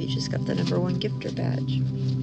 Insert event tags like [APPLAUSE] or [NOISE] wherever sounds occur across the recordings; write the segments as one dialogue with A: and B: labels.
A: Love.
B: You just got the number one gifter badge.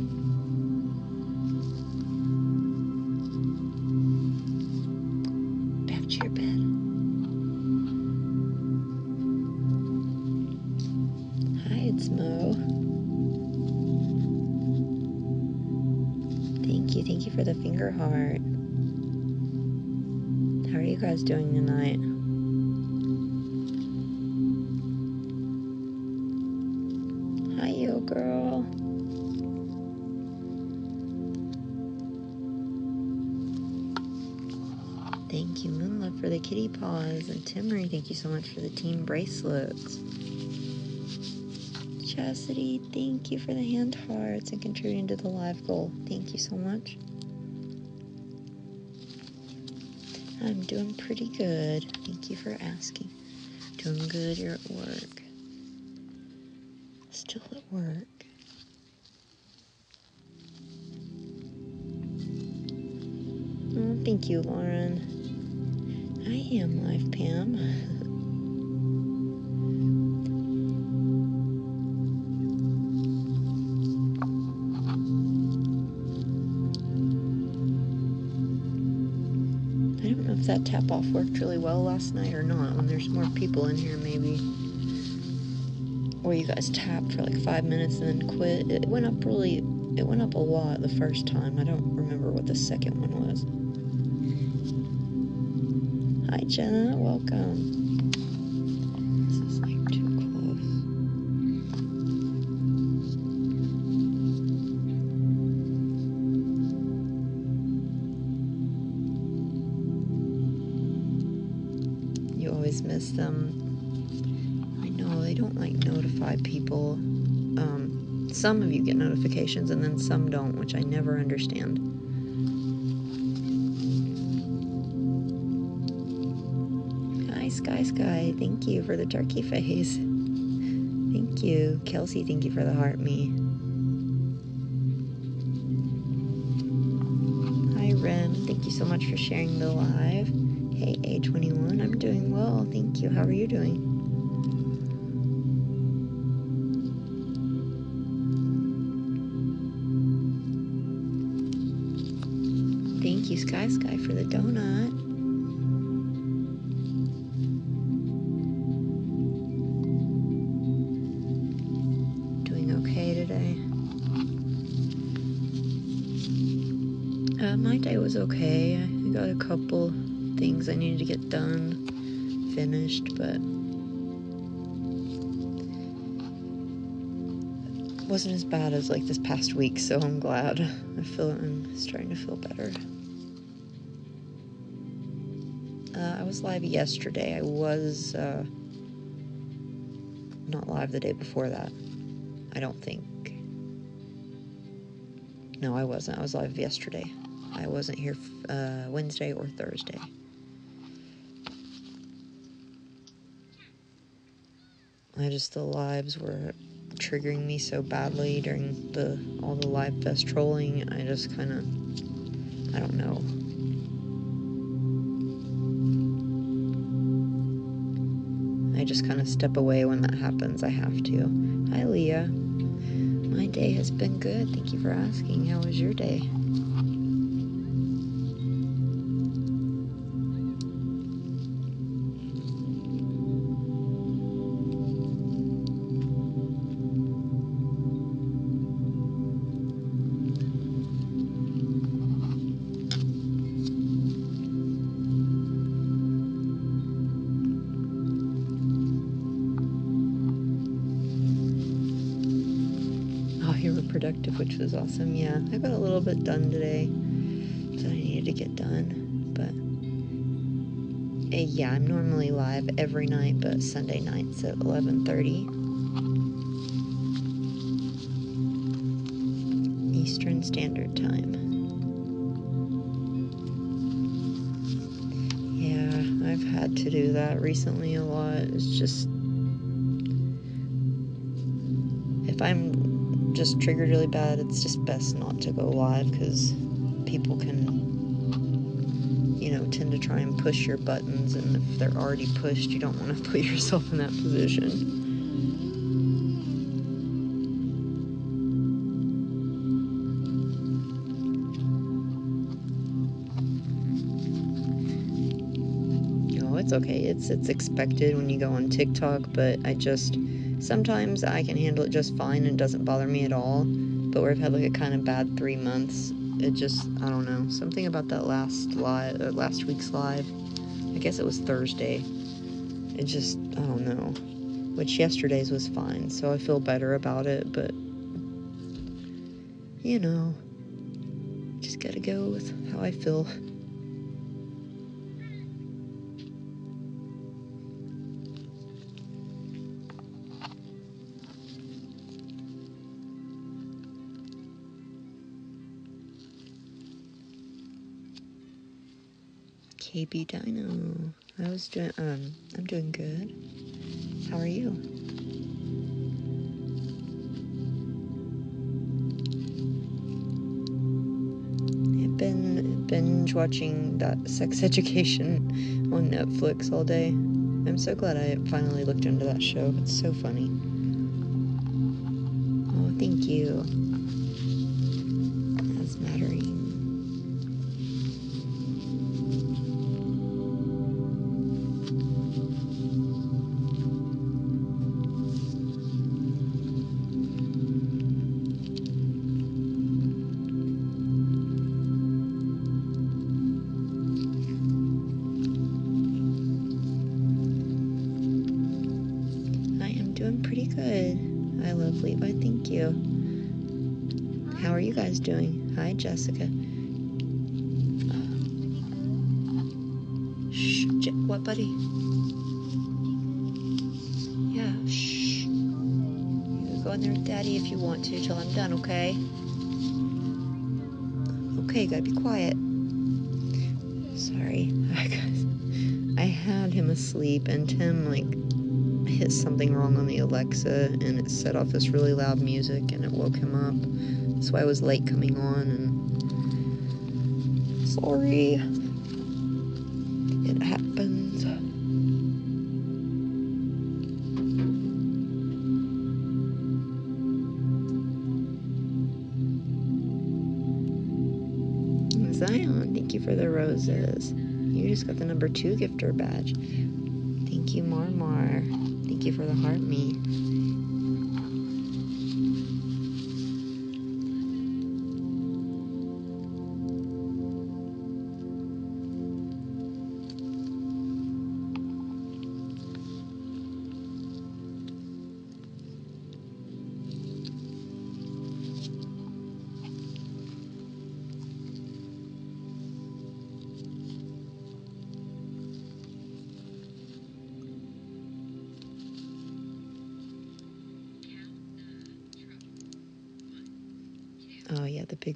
B: Thank you so much for the team bracelets. Chastity, thank you for the hand hearts and contributing to the live goal. Thank you so much. I'm doing pretty good. Thank you for asking. Doing good. You're at work. Still at work. Oh, thank you, Lauren. I am live, Pam. I don't know if that tap off worked really well last night or not. When there's more people in here, maybe. Or you guys tapped for like five minutes and then quit. It went up really, it went up a lot the first time. I don't remember what the second one was. Hi, Jenna. Welcome. This is like too close. You always miss them. I know they don't like notify people. Um, some of you get notifications and then some don't, which I never understand. Sky. Thank you for the turkey face. Thank you. Kelsey, thank you for the heart me. Hi, Ren. Thank you so much for sharing the live. Hey, A21. I'm doing well. Thank you. How are you doing? Okay. I got a couple things I needed to get done, finished, but wasn't as bad as like this past week. So I'm glad. I feel I'm starting to feel better. Uh, I was live yesterday. I was uh, not live the day before that. I don't think. No, I wasn't. I was live yesterday. I wasn't here uh, Wednesday or Thursday. I just the lives were triggering me so badly during the all the live fest trolling. I just kind of I don't know. I just kind of step away when that happens. I have to. Hi, Leah. My day has been good. Thank you for asking. How was your day? Sunday nights at 11:30 Eastern Standard Time. Yeah, I've had to do that recently a lot. It's just if I'm just triggered really bad, it's just best not to go live because people can, you know, tend to try and push your buttons, and if they're already pushed, you don't want to [LAUGHS] put yourself in that position. No, it's okay. It's it's expected when you go on TikTok, but I just sometimes I can handle it just fine and it doesn't bother me at all. But where I've had like a kind of bad three months, it just I don't know something about that last live, uh, last week's live. I guess it was Thursday. It just I don't know. Which yesterday's was fine, so I feel better about it. But you know, just gotta go with how I feel. KB Dino. I was doing um I'm doing good. How are you? I've been binge watching that sex [LAUGHS] education on Netflix all day. I'm so glad I finally looked into that show. It's so funny. Oh, thank you. Wrong on the Alexa and it set off this really loud music and it woke him up. That's why I was late coming on and sorry. It happens. Zion, thank you for the roses. You just got the number two gifter badge. Thank you, Marmar. You for the heart me.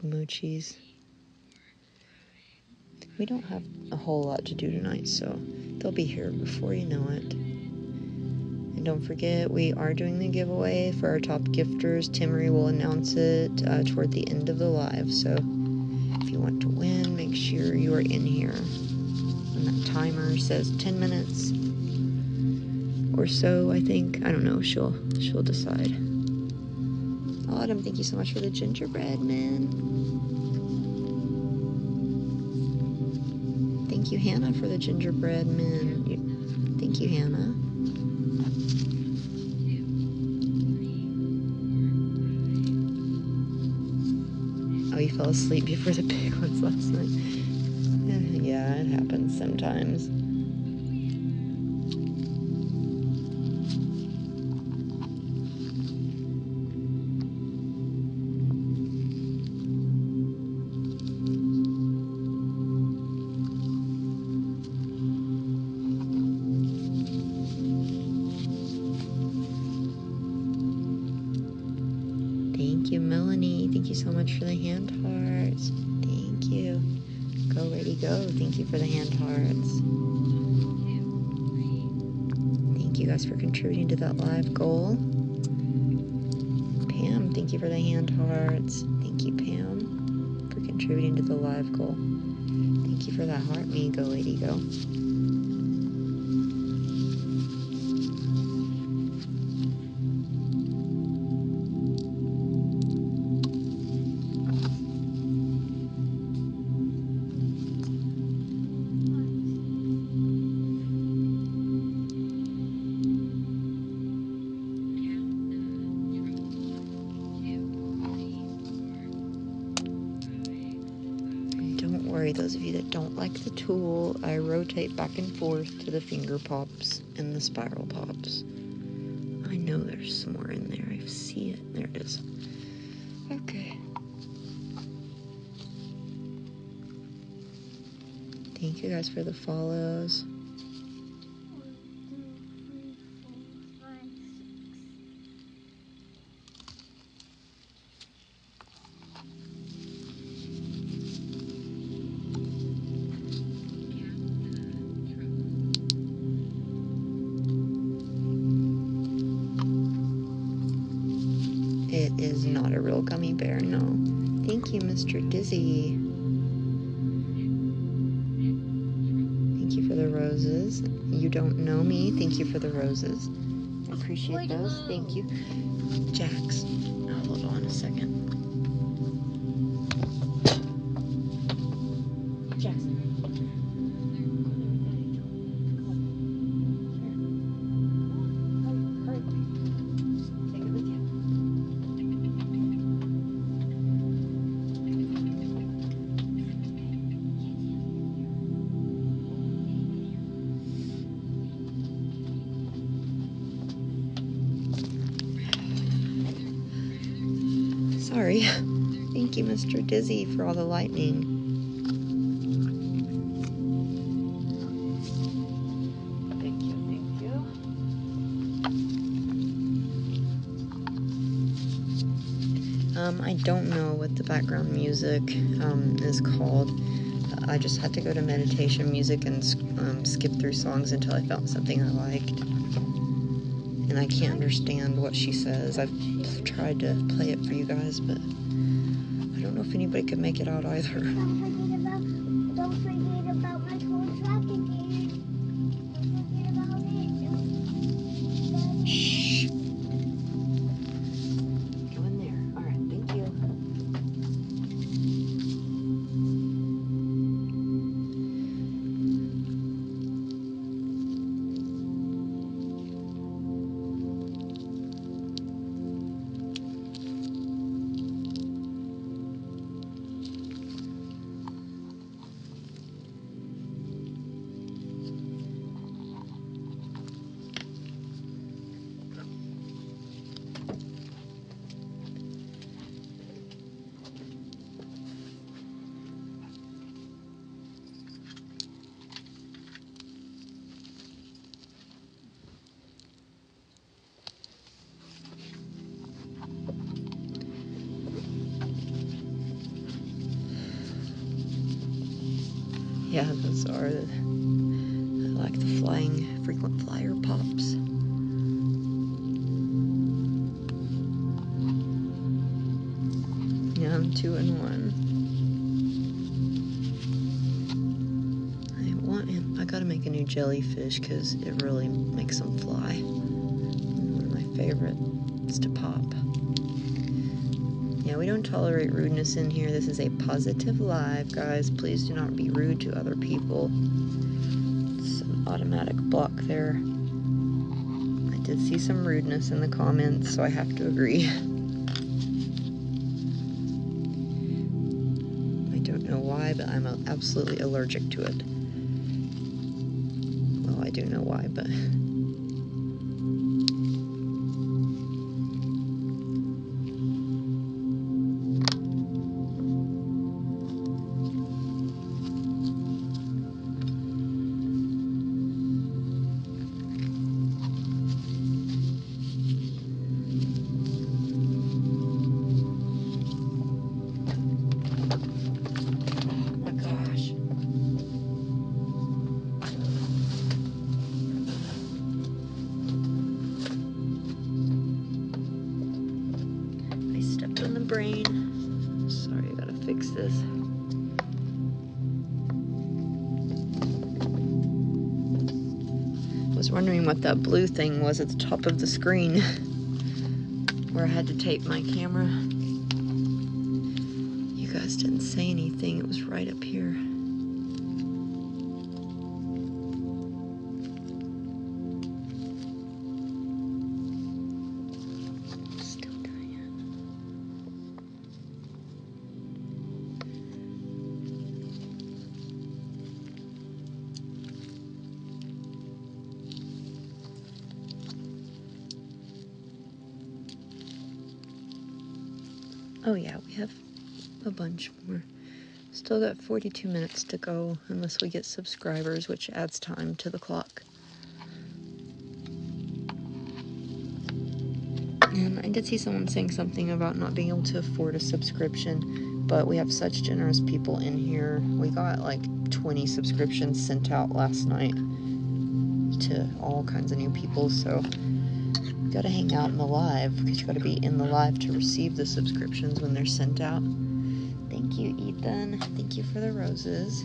B: Big mochis. We don't have a whole lot to do tonight, so they'll be here before you know it. And don't forget, we are doing the giveaway for our top gifters. Timmery will announce it uh, toward the end of the live, so if you want to win, make sure you are in here. And that timer says 10 minutes or so, I think. I don't know. She'll she'll decide. Thank you so much for the gingerbread, man. Thank you, Hannah, for the gingerbread, man. Thank you, Hannah. Oh, you fell asleep before the big ones last night. [LAUGHS] Yeah, it happens sometimes. To the finger pops and the spiral pops. I know there's some more in there. I see it. There it is. Okay. Thank you guys for the follows. Gummy bear, no. Thank you, Mr. Dizzy. Thank you for the roses. You don't know me. Thank you for the roses. I appreciate those. Thank you. Jax. Hold on a second. Dizzy, for all the lightning. Thank you, thank you. Um, I don't know what the background music um, is called. I just had to go to meditation music and um, skip through songs until I found something I liked. And I can't understand what she says. I've tried to play it for you guys, but I don't know if anybody could make it out either. A because it really makes them fly. One of my favorites to pop. Yeah, we don't tolerate rudeness in here. This is a positive live, guys. Please do not be rude to other people. It's an automatic block there. I did see some rudeness in the comments, so I have to agree. [LAUGHS] I don't know why, but I'm absolutely allergic to it. Well, I do know why, but. Was at the top of the screen [LAUGHS] where I had to tape my camera. You guys didn't say anything, it was right up here. Still got 42 minutes to go unless we get subscribers, which adds time to the clock. And I did see someone saying something about not being able to afford a subscription, but we have such generous people in here. We got like 20 subscriptions sent out last night to all kinds of new people, so you gotta hang out in the live because you gotta be in the live to receive the subscriptions when they're sent out. Thank you, Ethan. Thank you for the roses.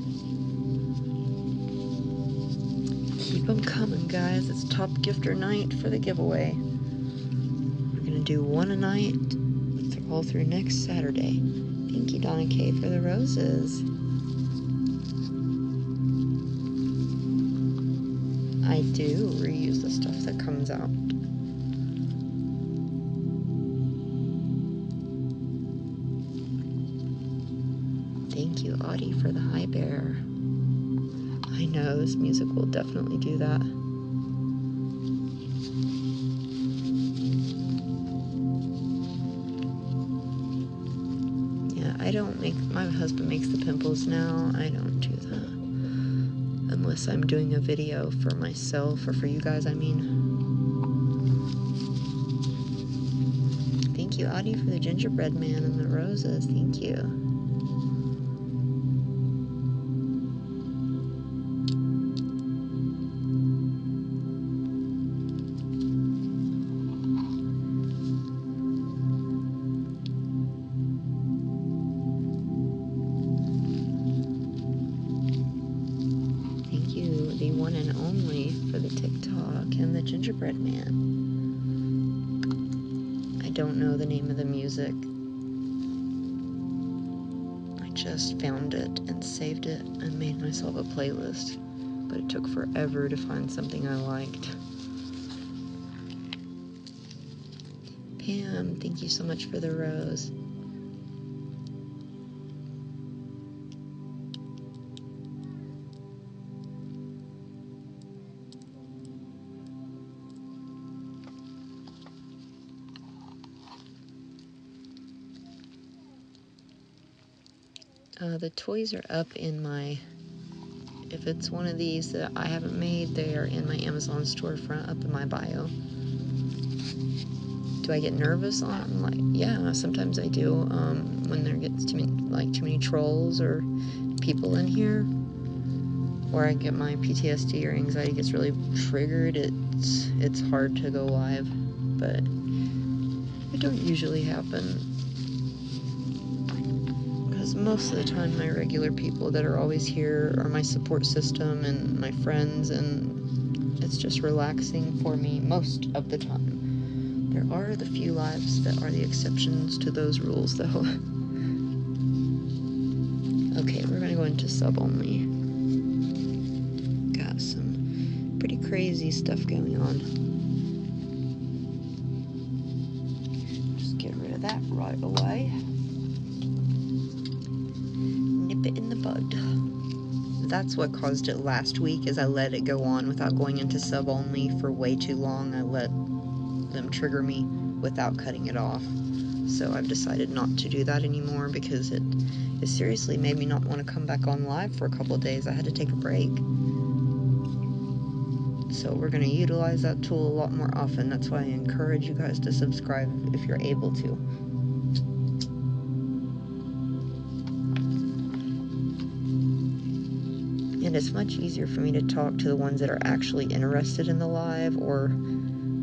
B: Keep them coming, guys. It's top gifter night for the giveaway. We're gonna do one a night all through next Saturday. Thank you, Donna Kay, for the roses. I do reuse the stuff that comes out. Audie, for the high bear. I know this music will definitely do that. Yeah, I don't make my husband makes the pimples now. I don't do that. Unless I'm doing a video for myself or for you guys, I mean. Thank you, Audie, for the gingerbread man and the roses. Thank you. To find something I liked. Pam, thank you so much for the rose. Uh, the toys are up in my. If it's one of these that I haven't made, they are in my Amazon storefront up in my bio. Do I get nervous on like? Yeah, sometimes I do. Um, when there gets too many like too many trolls or people in here, or I get my PTSD or anxiety gets really triggered. It's it's hard to go live, but it don't usually happen most of the time my regular people that are always here are my support system and my friends and it's just relaxing for me most of the time. There are the few lives that are the exceptions to those rules though. [LAUGHS] Okay we're gonna go into sub only. Got some pretty crazy stuff going on That's what caused it last week is I let it go on without going into sub only for way too long. I let them trigger me without cutting it off. So I've decided not to do that anymore because it, it seriously made me not want to come back on live for a couple of days. I had to take a break. So we're going to utilize that tool a lot more often. That's why I encourage you guys to subscribe if you're able to. It's much easier for me to talk to the ones that are actually interested in the live or,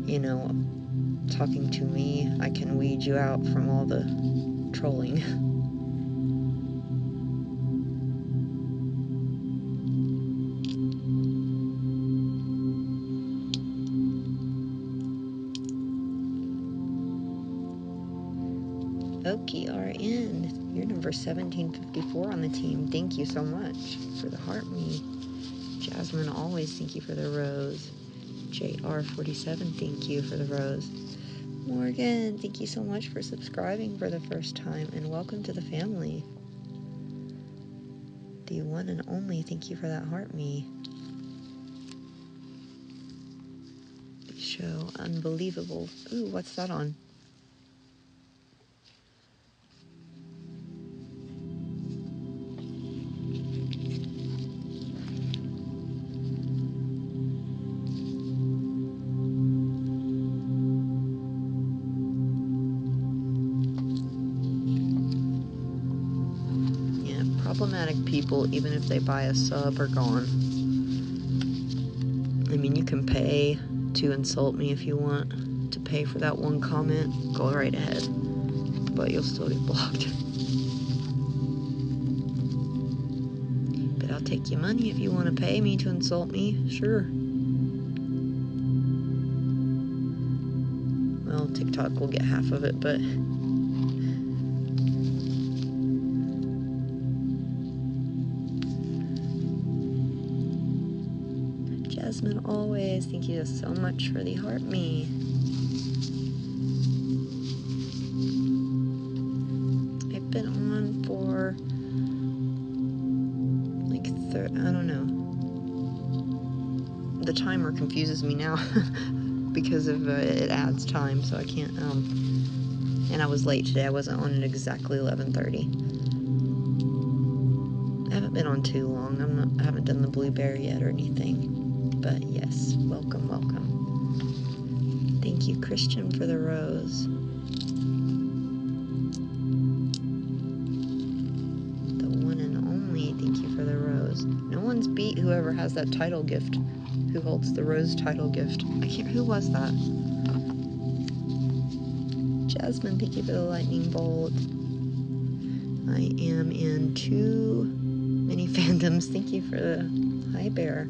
B: you know, talking to me, I can weed you out from all the trolling. [LAUGHS] number 1754 on the team. Thank you so much for the heart me. Jasmine, always thank you for the rose. JR47, thank you for the rose. Morgan, thank you so much for subscribing for the first time and welcome to the family. The one and only, thank you for that heart me. Show unbelievable. Ooh, what's that on? People, even if they buy a sub, are gone. I mean, you can pay to insult me if you want to pay for that one comment. Go right ahead, but you'll still get blocked. But I'll take your money if you want to pay me to insult me. Sure. Well, TikTok will get half of it, but thank you so much for the heart me. I've been on for like thir- I don't know. The timer confuses me now [LAUGHS] because of uh, it adds time, so I can't. Um, and I was late today. I wasn't on at exactly 11:30. I haven't been on too long. I'm not. I haven't done the blueberry yet or anything. Yes, welcome, welcome. Thank you, Christian, for the rose. The one and only, thank you for the rose. No one's beat whoever has that title gift. Who holds the rose title gift? I can't. Who was that? Jasmine, thank you for the lightning bolt. I am in too many [LAUGHS] fandoms. Thank you for the high bear.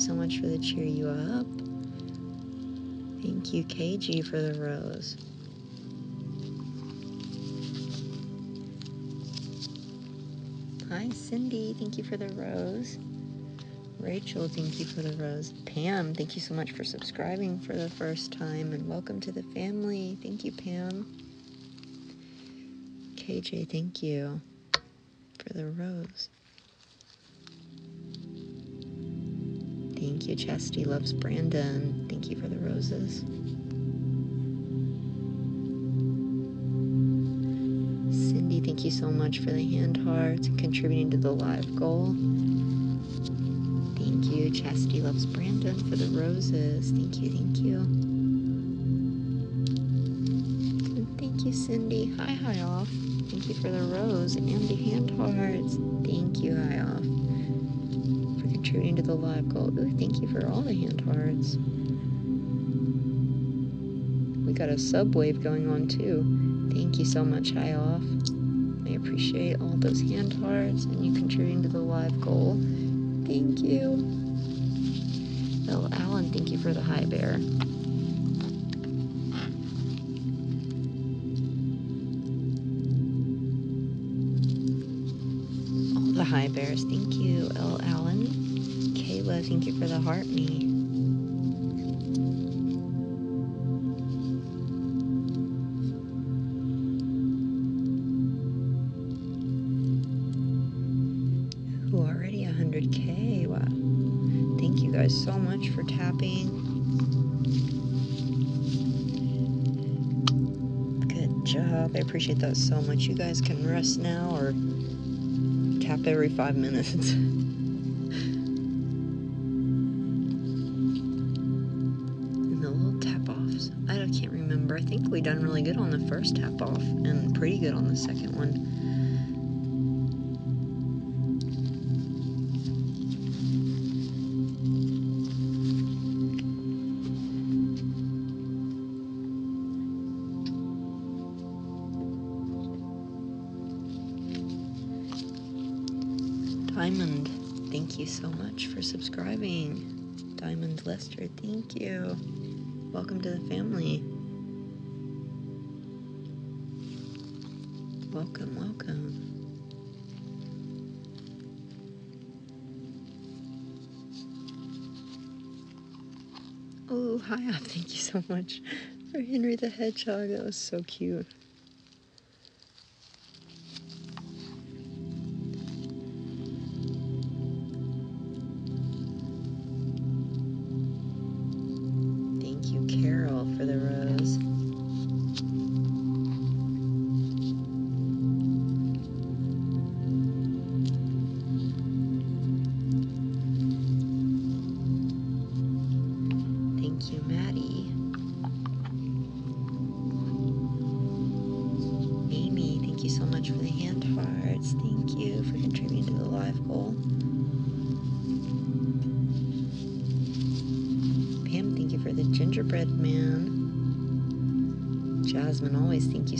B: So much for the cheer you up. Thank you, KG, for the rose. Hi, Cindy. Thank you for the rose. Rachel, thank you for the rose. Pam, thank you so much for subscribing for the first time and welcome to the family. Thank you, Pam. KJ, thank you for the rose. Thank you, Chastity loves Brandon. Thank you for the roses. Cindy, thank you so much for the hand hearts and contributing to the live goal. Thank you, Chastity loves Brandon for the roses. Thank you, thank you. Thank you, Cindy. Hi, hi off. Thank you for the rose and the hand hearts. Thank you, hi off for contributing to the live goal. Ooh, thank you for all the hand hearts. We got a sub wave going on too. Thank you so much, High Off. I appreciate all those hand hearts and you contributing to the live goal. Thank you. Oh, Alan, thank you for the high bear. All the high bears, thank you, L. Allen. Thank you for the heart me. Already 100k. Wow. Thank you guys so much for tapping. Good job. I appreciate that so much. You guys can rest now or tap every five minutes. [LAUGHS] first half off and pretty good on the second one. Diamond, thank you so much for subscribing. Diamond Lester, thank you. Welcome to the family. Welcome, welcome. Oh, hi. [LAUGHS] Thank you so much for Henry the Hedgehog. That was so cute.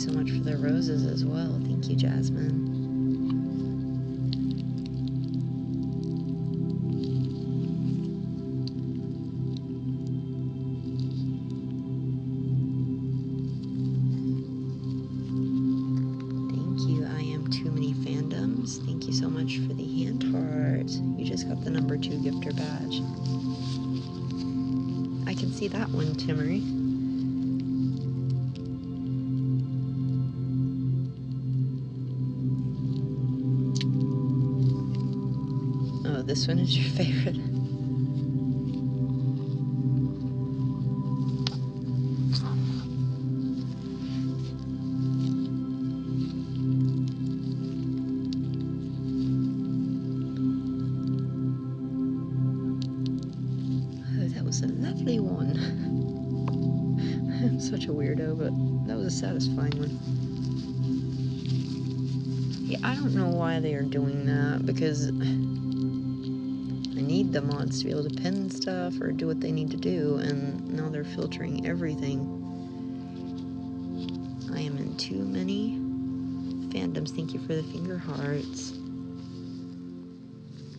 B: So much for the roses as well. Thank you, Jasmine. This one is your favorite. Mods to be able to pin stuff or do what they need to do, and now they're filtering everything. I am in too many fandoms. Thank you for the finger hearts.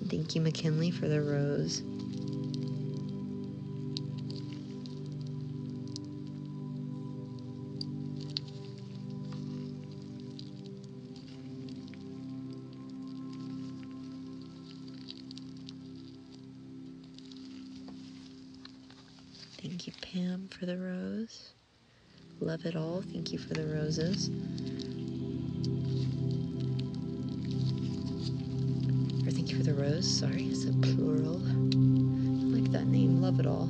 B: Thank you, McKinley, for the rose. Love it all. Thank you for the roses. Or thank you for the rose. Sorry, it's a plural. I like that name. Love it all.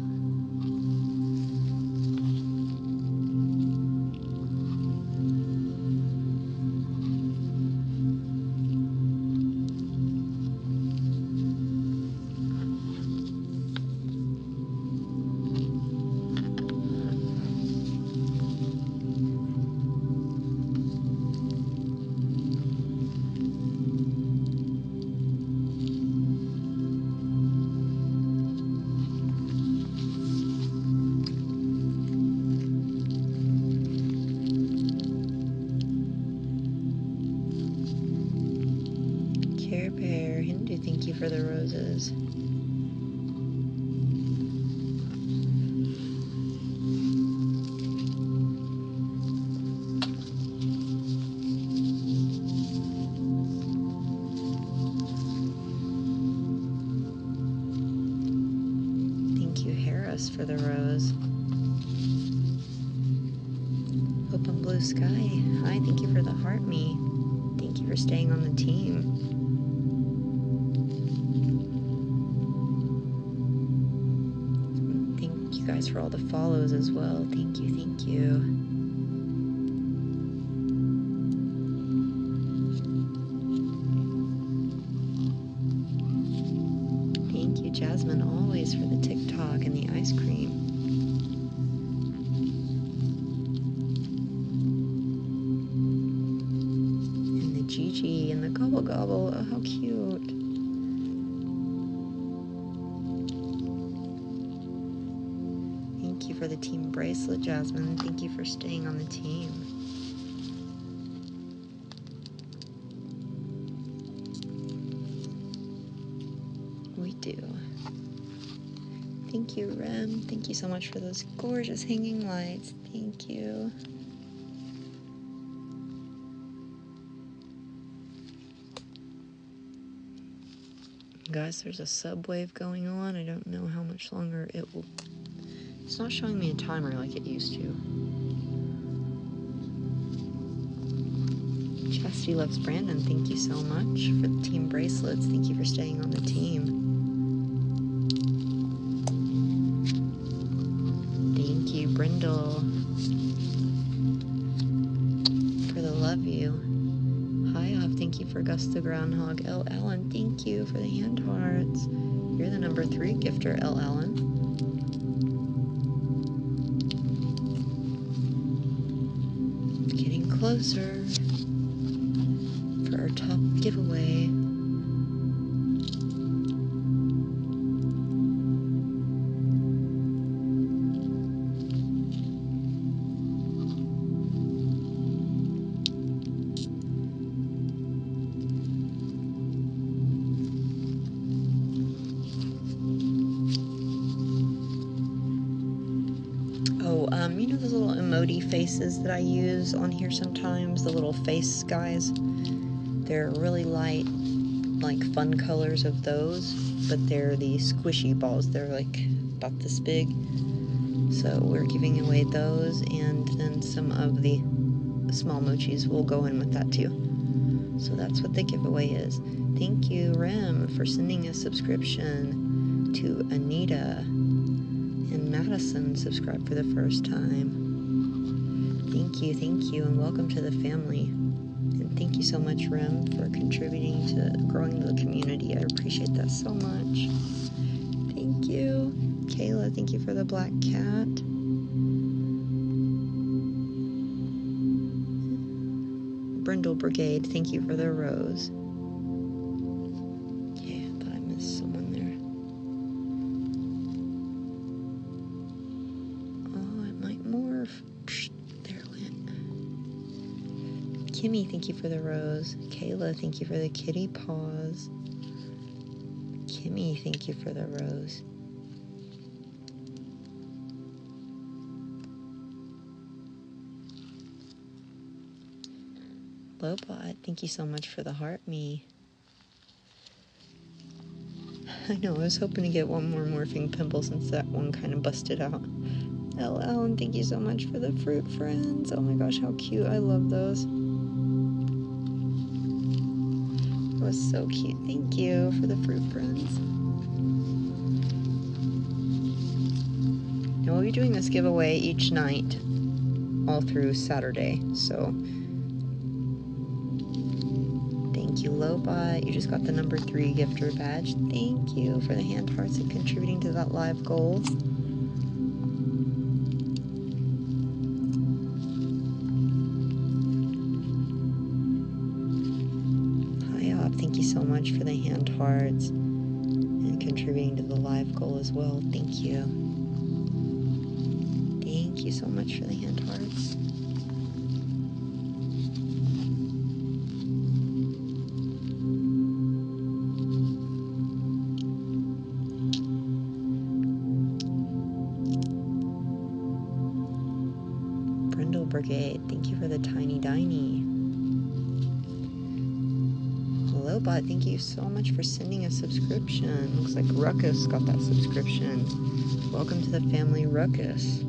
B: Bear, Hindu, thank you for the roses. So much for those gorgeous hanging lights. Thank you. Guys, there's a subwave going on. I don't know how much longer it will. It's not showing me a timer like it used to. Chastity loves Brandon. Thank you so much for the team bracelets. Thank you for staying on the team. Groundhog. L. Allen, thank you for the hand hearts. You're the number three gifter, L. Allen. Getting closer that I use on here sometimes? The little face guys? They're really light, like fun colors of those, but they're the squishy balls. They're like about this big. So we're giving away those, and then some of the small mochis will go in with that too. So that's what the giveaway is. Thank you, Rem, for sending a subscription to Anita and Madison subscribed for the first time. Thank you, thank you, and welcome to the family. And thank you so much, Rem, for contributing to growing the community. I appreciate that so much. Thank you. Kayla, thank you for the black cat. Brindle Brigade, thank you for the rose. Thank you for the rose. Kayla, thank you for the kitty paws. Kimmy, thank you for the rose. Lobot, thank you so much for the heart me. I know, I was hoping to get one more morphing pimple since that one kind of busted out. L. Ellen, thank you so much for the fruit friends. Oh my gosh, how cute. I love those. Was so cute. Thank you for the fruit friends. And we'll be doing this giveaway each night all through Saturday. So thank you, Lobot. You just got the number three gifter badge. Thank you for the hand hearts and contributing to that live goal. Hearts and contributing to the live goal as well. Thank you. Thank you so much for the hand hearts. Brindle Brigade, thank you for the tiny diny. Hello, bot. Thank you so much for sending a subscription. Looks like Ruckus got that subscription. Welcome to the family, Ruckus.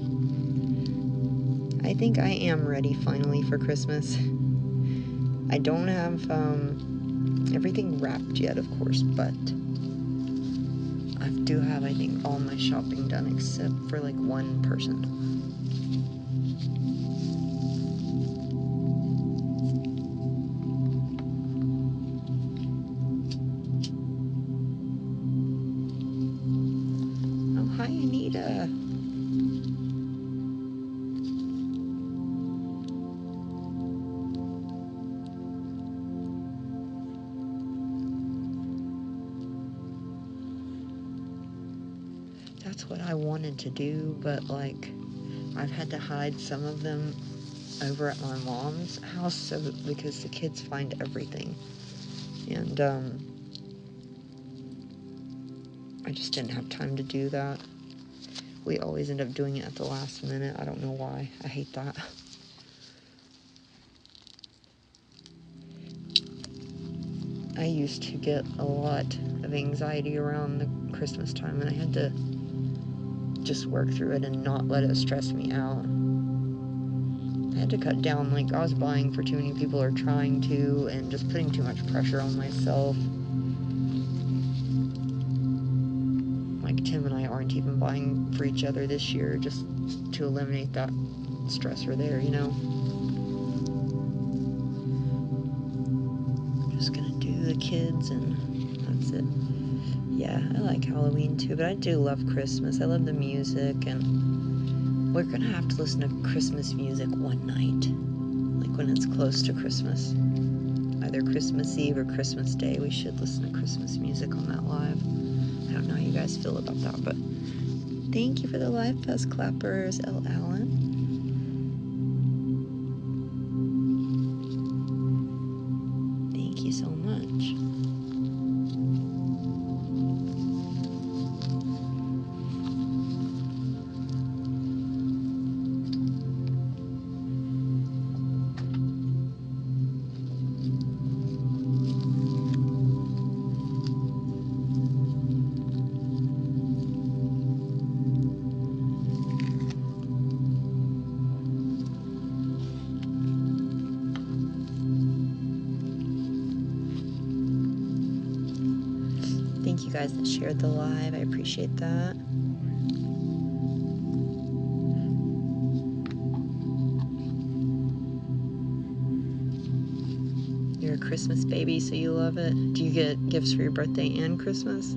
B: I think I am ready finally for Christmas. I don't have um, everything wrapped yet, of course, but I do have, I think, all my shopping done except for like one person. That's what I wanted to do, but like, I've had to hide some of them over at my mom's house so because the kids find everything. And, um, I just didn't have time to do that. we always end up doing it at the last minute. I don't know why. I hate that. I used to get a lot of anxiety around the Christmas time, and I had to just work through it and not let it stress me out. I had to cut down, like, I was buying for too many people or trying to, and just putting too much pressure on myself. Like, Tim and I aren't even buying for each other this year just to eliminate that stressor there, you know? I'm Just gonna do the kids and that's it. Yeah, I like Halloween too, but I do love Christmas. I love the music and we're gonna have to listen to Christmas music one night. Like when it's close to Christmas. Either Christmas Eve or Christmas Day. We should listen to Christmas music on that live. I don't know how you guys feel about that, but thank you for the live fest clappers, L. Allen. That. You're a Christmas baby, so you love it. Do you get gifts for your birthday and Christmas?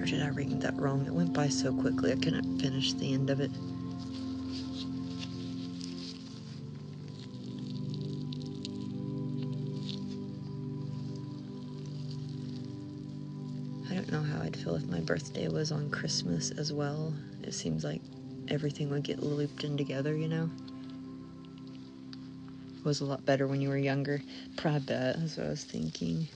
B: Or did I read that wrong? It went by so quickly I couldn't finish the end of it. Birthday was on Christmas as well. It seems like everything would get looped in together, you know? It was a lot better when you were younger. Probably bet, that's what I was thinking.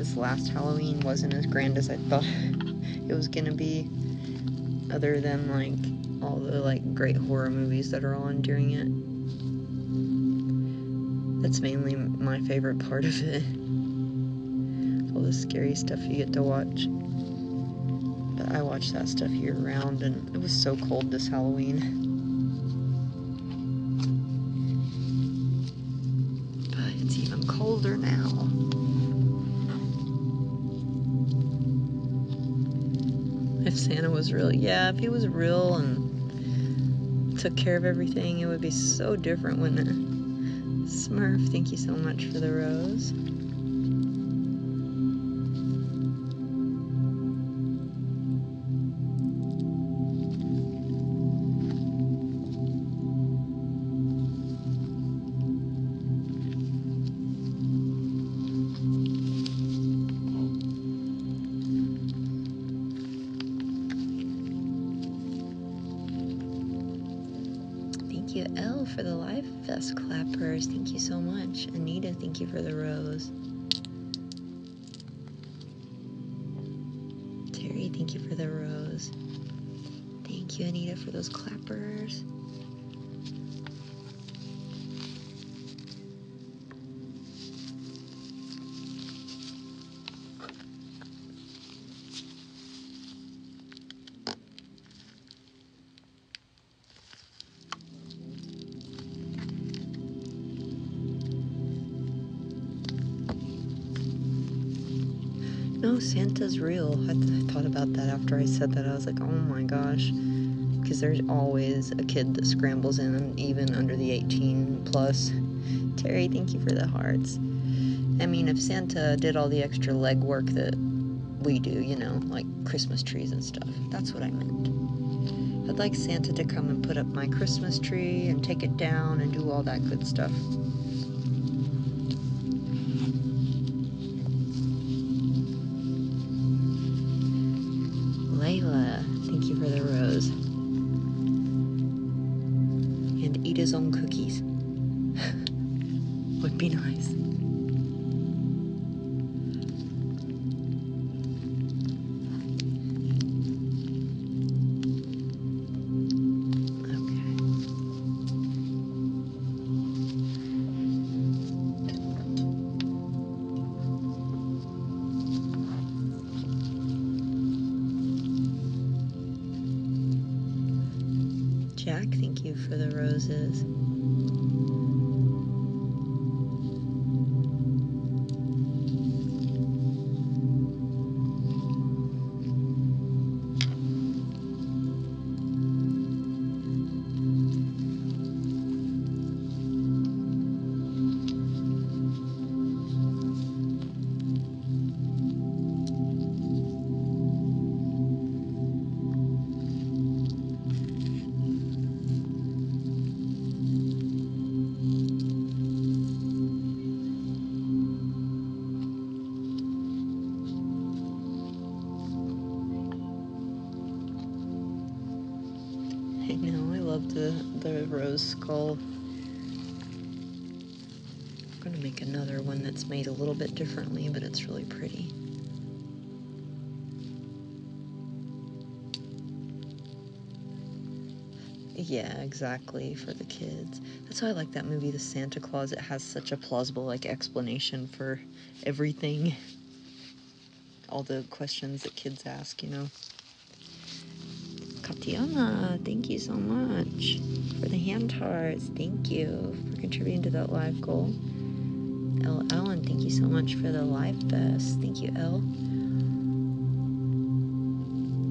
B: This last Halloween wasn't as grand as I thought it was gonna be. Other than like all the like great horror movies that are on during it. That's mainly my favorite part of it. All the scary stuff you get to watch. But I watch that stuff year round and it was so cold this Halloween. Real, yeah, if he was real and took care of everything, it would be so different, wouldn't it? Smurf, thank you so much for the rose. Gosh. Because there's always a kid that scrambles in, even under the 18 plus. Terry, thank you for the hearts. I mean, if Santa did all the extra legwork that we do, you know, like Christmas trees and stuff, that's what I meant. I'd like Santa to come and put up my Christmas tree and take it down and do all that good stuff. Exactly, for the kids. That's why I like that movie, The Santa Claus. It has such a plausible, like, explanation for everything. [LAUGHS] All the questions that kids ask, you know. Katiana, thank you so much for the hand hearts. Thank you for contributing to that live goal. El Allen, thank you so much for the live fest. Thank you, El.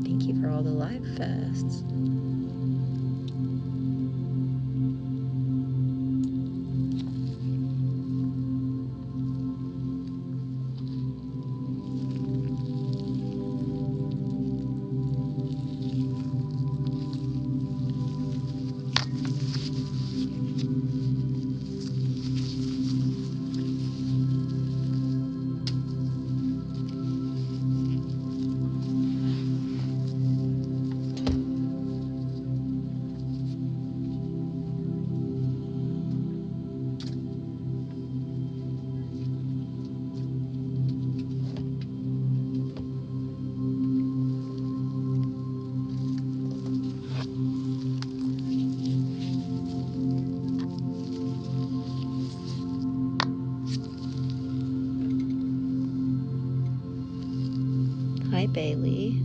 B: Thank you for all the live fests. Bailey.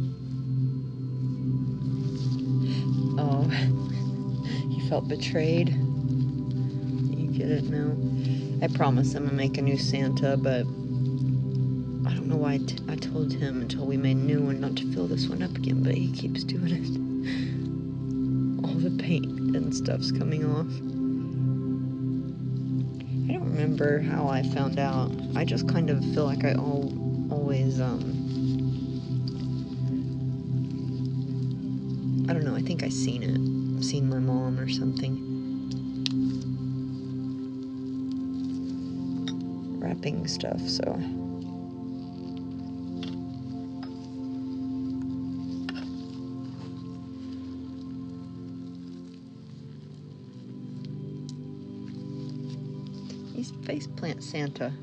B: Oh, [LAUGHS] he felt betrayed. You get it now. I promised gonna make a new Santa, but I don't know why I, t- I told him until we made a new one not to fill this one up again, but he keeps doing it. [LAUGHS] All the paint and stuff's coming off. I don't remember how I found out. I just kind of feel like I al- always, um, Wrapping stuff, so. He's faceplant Santa.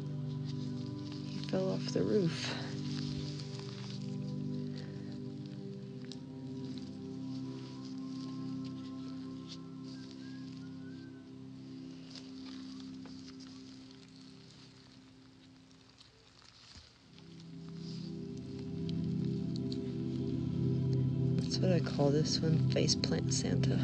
B: He fell off the roof. this one, Faceplant Santa.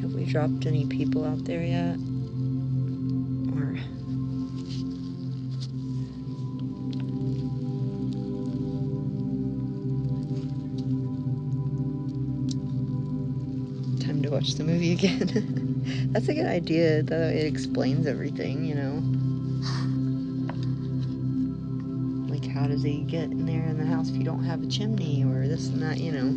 B: Have we dropped any people out there yet? Again. [LAUGHS] That's a good idea, though. It explains everything, you know. Like, how does he get in there in the house if you don't have a chimney, or this and that, you know?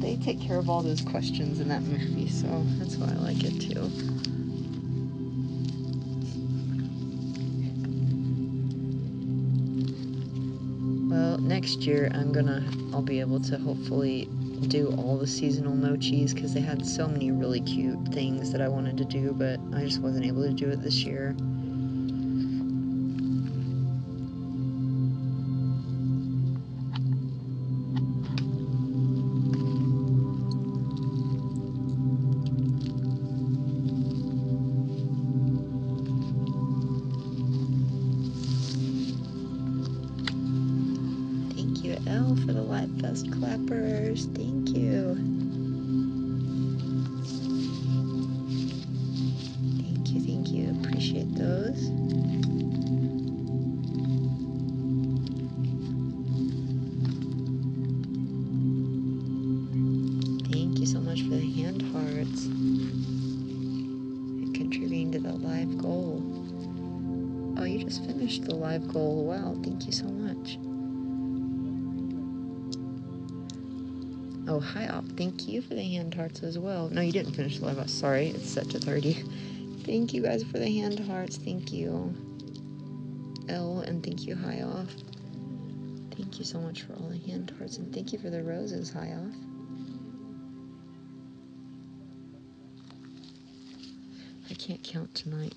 B: They take care of all those questions in that movie, so that's why I like it too. Well, next year I'm gonna, I'll be able to hopefully do all the seasonal mochis because they had so many really cute things that I wanted to do, but I just wasn't able to do it this year. Appreciate those. Thank you so much for the hand hearts. You're contributing to the live goal. Oh, you just finished the live goal. Wow, thank you so much. Oh, hi, Op. Thank you for the hand hearts as well. No, you didn't finish the live. Sorry, it's set to 30. Thank you guys for the hand hearts. Thank you. L, and thank you, High Off. Thank you so much for all the hand hearts, and thank you for the roses, High Off. I can't count tonight.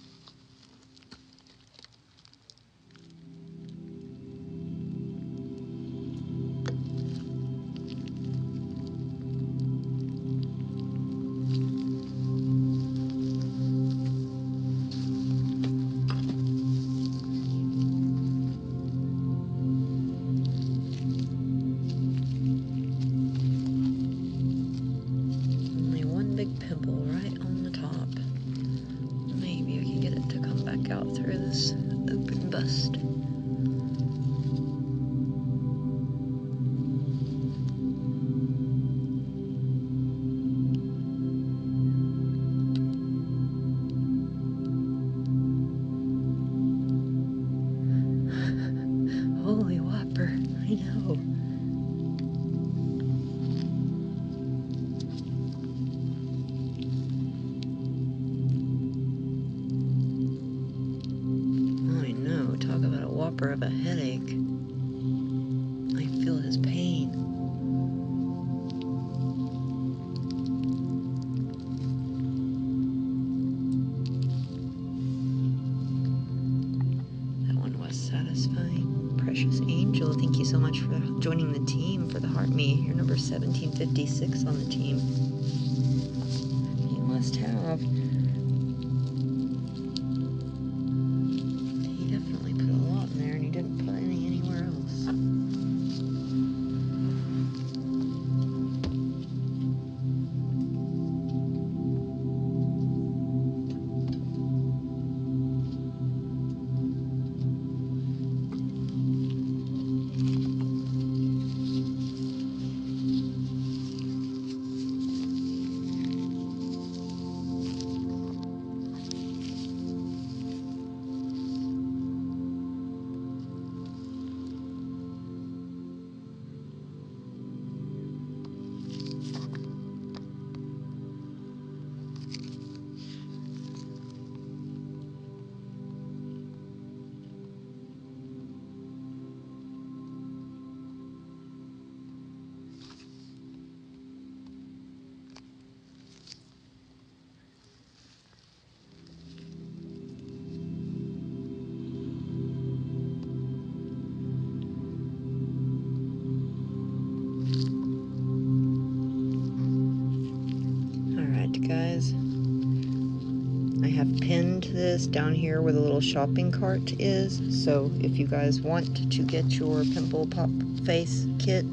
B: Down here where the little shopping cart is. So if you guys want to get your pimple pop face kit,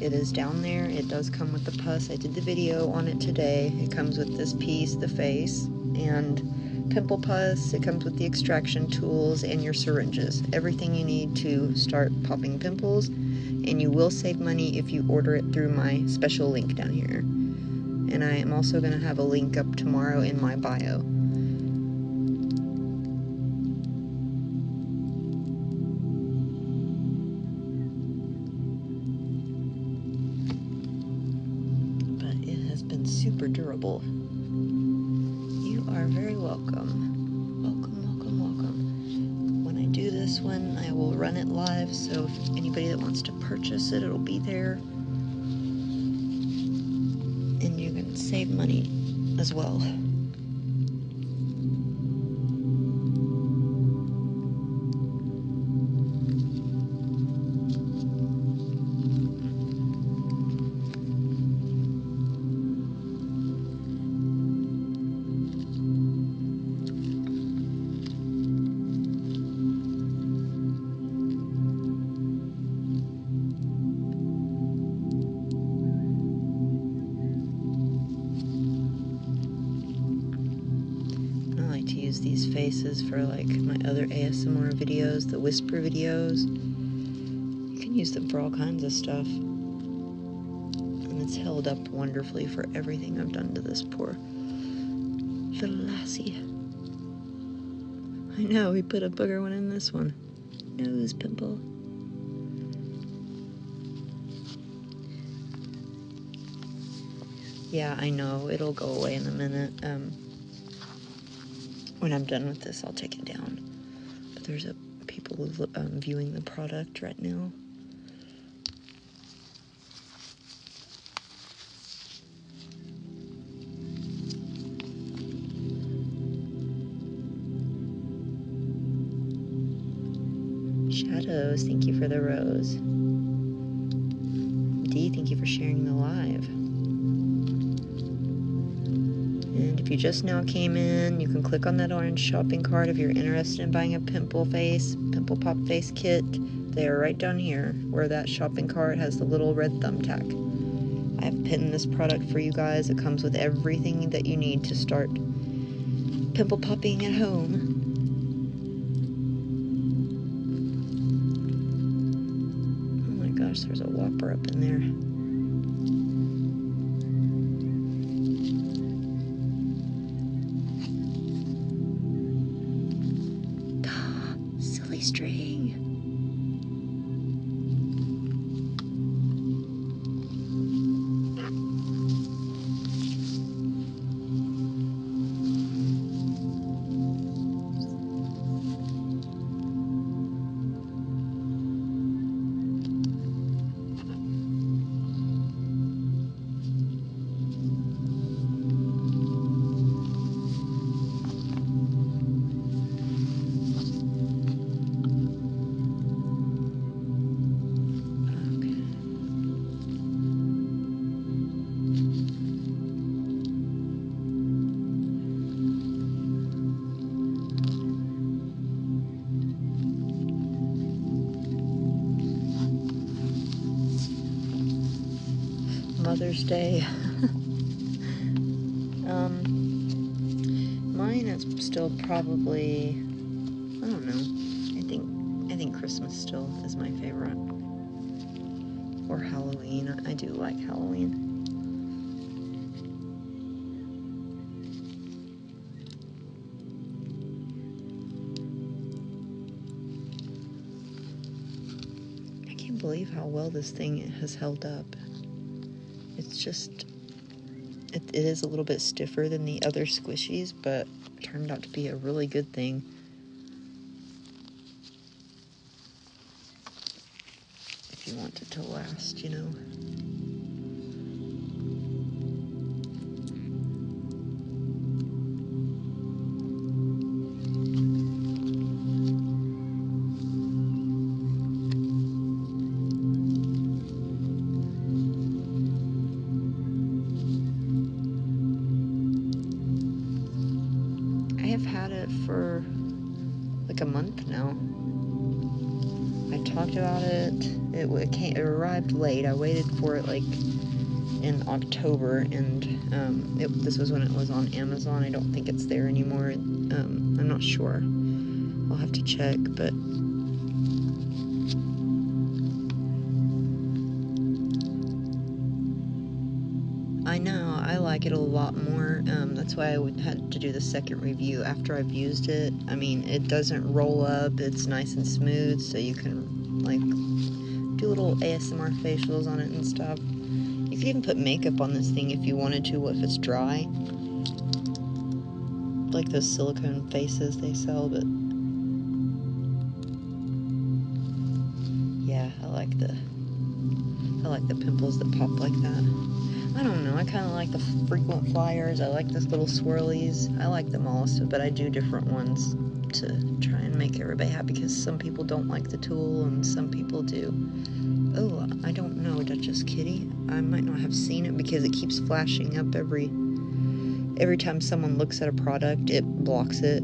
B: it is down there. It does come with the pus. I did the video on it today. It comes with this piece, the face, and pimple pus. It comes with the extraction tools and your syringes. Everything you need to start popping pimples. And you will save money if you order it through my special link down here. And I am also going to have a link up tomorrow in my bio. Well. For like my other ASMR videos, the whisper videos. You can use them for all kinds of stuff. And it's held up wonderfully for everything I've done to this poor little lassie. I know, we put a booger one in this one. Nose pimple. Yeah, I know, it'll go away in a minute. Um, when I'm done with this, I'll take it down. But there's a people um, viewing the product right now. Shadows, thank you for the rose. Just now came in, you can click on that orange shopping cart if you're interested in buying a pimple face, pimple pop face kit. They are right down here where that shopping cart has the little red thumbtack. I have pinned this product for you guys. It comes with everything that you need to start pimple popping at home. Oh my gosh, there's a whopper up in there. Has held up. It's just, it, it is a little bit stiffer than the other squishies, but turned out to be a really good thing. If you want it to last, you know. And um, it, this was when it was on Amazon. I don't think it's there anymore. Um, I'm not sure. I'll have to check, but I know I like it a lot more. Um, that's why I would had to do the second review after I've used it. I mean, it doesn't roll up. It's nice and smooth, so you can like do little ASMR facials on it and stuff. You even put makeup on this thing if you wanted to, if it's dry. Like those silicone faces they sell, but yeah, I like the I like the pimples that pop like that. I don't know. I kind of like the frequent flyers. I like those little swirlies. I like them all, so, but I do different ones to try and make everybody happy because some people don't like the tool and some people do. Oh, I don't know, Duchess Kitty. I might not have seen it because it keeps flashing up every every time someone looks at a product, it blocks it.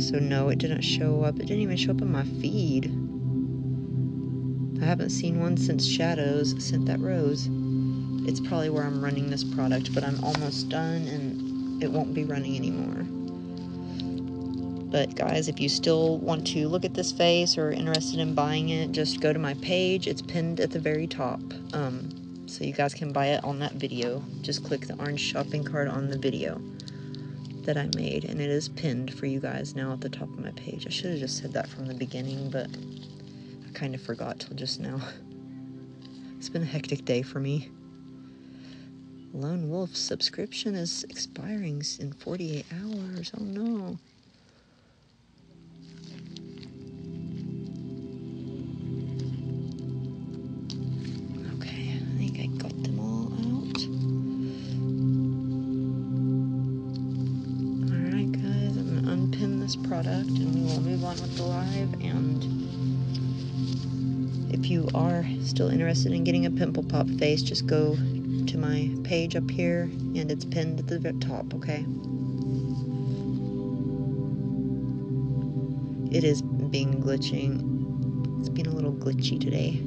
B: So no, it didn't show up. It didn't even show up in my feed. I haven't seen one since Shadows sent that rose. It's probably where I'm running this product, but I'm almost done and it won't be running anymore. But guys, if you still want to look at this face or interested in buying it, just go to my page. It's pinned at the very top. Um, so you guys can buy it on that video. Just click the orange shopping cart on the video that I made, and it is pinned for you guys now at the top of my page. I should have just said that from the beginning, but I kind of forgot till just now. [LAUGHS] It's been a hectic day for me. Lone Wolf subscription is expiring in 48 hours. Oh no. Still interested in getting a pimple pop face, just go to my page up here and it's pinned at the top, okay? It is being glitching. It's been a little glitchy today.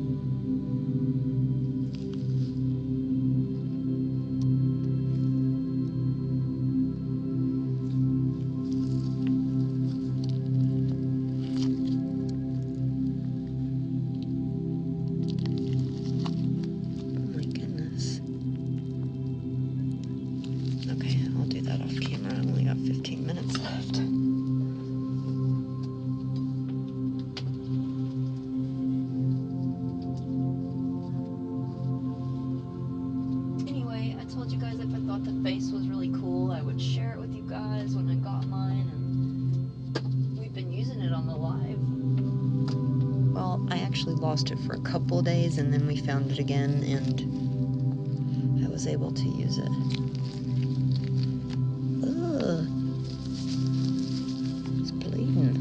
B: It again, and I was able to use it. It's bleeding.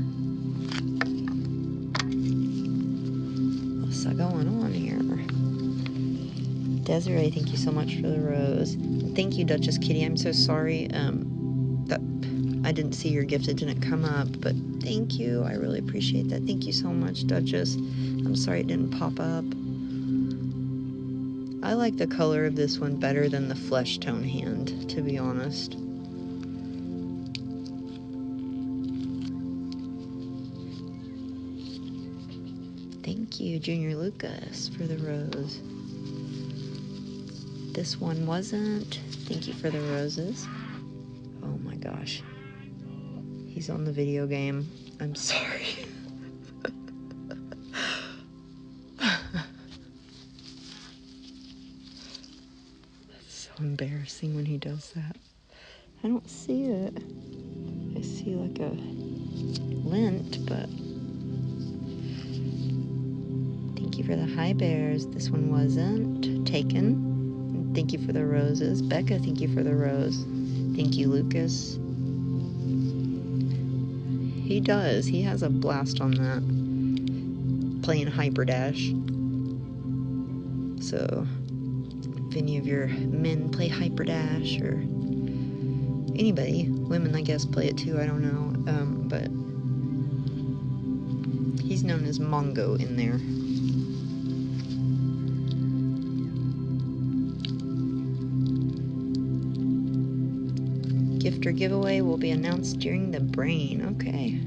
B: What's going on here? Desiree, thank you so much for the rose. Thank you, Duchess Kitty. I'm so sorry um, that I didn't see your gift. It didn't come up, but thank you. I really appreciate that. Thank you so much, Duchess. I'm sorry it didn't pop up. I like the color of this one better than the flesh tone hand, to be honest. Thank you, Junior Lucas, for the rose. This one wasn't. Thank you for the roses. Oh my gosh. He's on the video game. I'm sorry. When he does that. I don't see it. I see like a lint, but thank you for the Hi Bears. This one wasn't taken. Thank you for the roses. Becca, thank you for the rose. Thank you, Lucas. He does. He has a blast on that. Playing Hyper Dash. So, if any of your men play Hyper Dash or anybody, women I guess play it too, I don't know. Um, but he's He's known as Mongo in there. Gift or giveaway will be announced during the brain. Okay.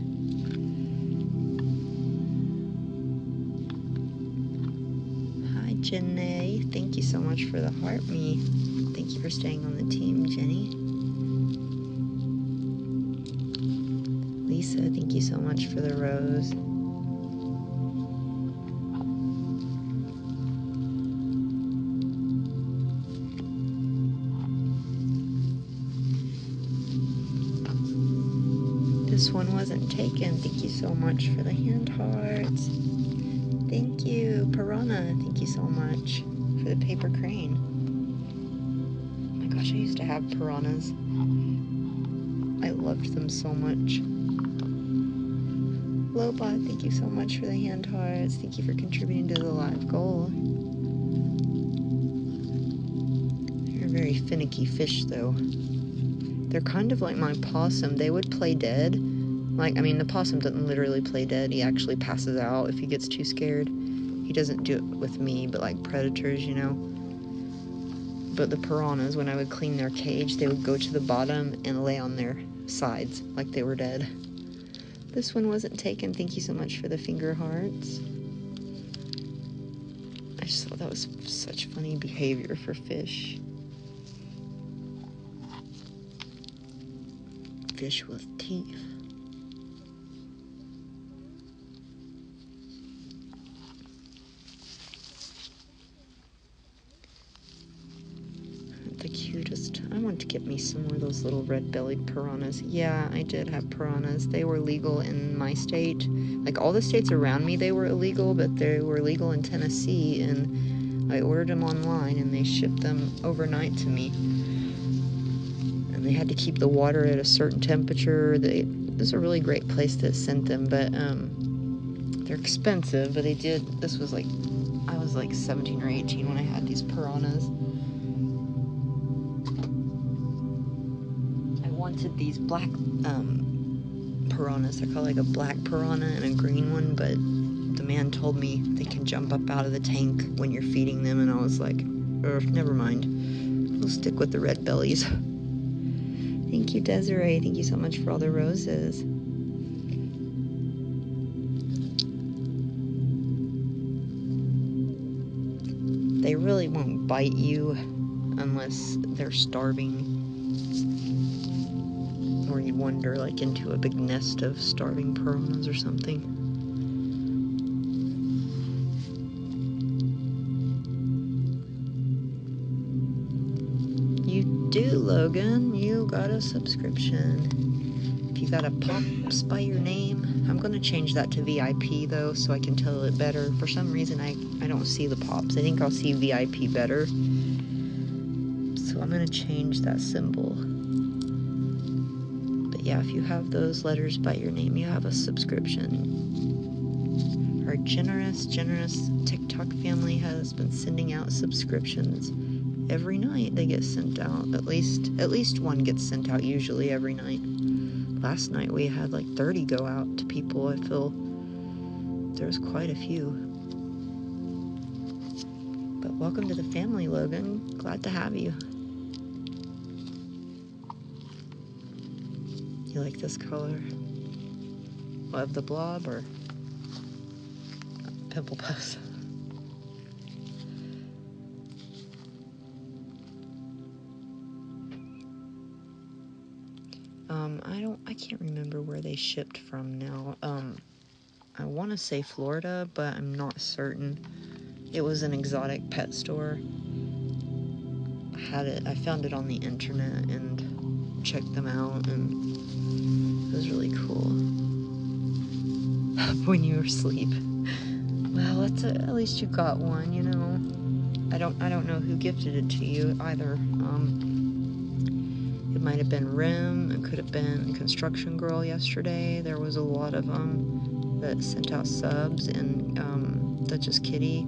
B: Hi, Janae. You so much for the heart me. Thank you for staying on the team, Jenny. Lisa, thank you so much for the rose. This one wasn't taken. Thank you so much for the hand hearts. Thank you, Piranha. Thank you so much have piranhas. I loved them so much. Lobot, thank you so much for the hand hearts. Thank you for contributing to the live goal. They're very finicky fish, though. They're kind of like my possum. They would play dead. Like, I mean, the possum doesn't literally play dead. He actually passes out if he gets too scared. He doesn't do it with me, but like predators, you know. But the piranhas, when I would clean their cage, they would go to the bottom and lay on their sides like they were dead. This one wasn't taken. Thank you so much for the finger hearts. I just thought that was such funny behavior for fish. Fish with teeth. Get me some more of those little red-bellied piranhas. Yeah, I did have piranhas. They were legal in my state. Like all the states around me, they were illegal, but they were legal in Tennessee, and I ordered them online, and they shipped them overnight to me. And they had to keep the water at a certain temperature. They it was a really great place that sent them, but um, they're expensive. But they did. This was like I was like 17 or 18 when I had these piranhas. I wanted these black um, piranhas. They're called like a black piranha and a green one, but the man told me they can jump up out of the tank when you're feeding them, and I was like, never mind. We'll stick with the red bellies. [LAUGHS] Thank you, Desiree. Thank you so much for all the roses. They really won't bite you unless they're starving. Or you wander like into a big nest of starving piranhas or something. You do, Logan. You got a subscription. If you got a pops by your name, I'm gonna change that to VIP though, so I can tell it better. For some reason, I I don't see the pops. I think I'll see VIP better. So I'm gonna change that symbol. Yeah, if you have those letters by your name, you have a subscription. Our generous, generous TikTok family has been sending out subscriptions every night they get sent out. At least at least one gets sent out usually every night. Last night we had like 30 go out to people i feel. There's quite a few. But welcome to the family logan. Glad to have you you like this color of the blob or pimple puffs Um, I don't, I can't remember where they shipped from now. Um, I want to say Florida, but I'm not certain. It was an exotic pet store. I had it, I found it on the internet and checked them out, and it was really cool. [LAUGHS] when you were asleep. Well, that's a, at least you got one, you know. I don't, I don't know who gifted it to you either. Um, it might have been Rim. It could have been Construction Girl yesterday. There was a lot of them that sent out subs, and um, Duchess Kitty.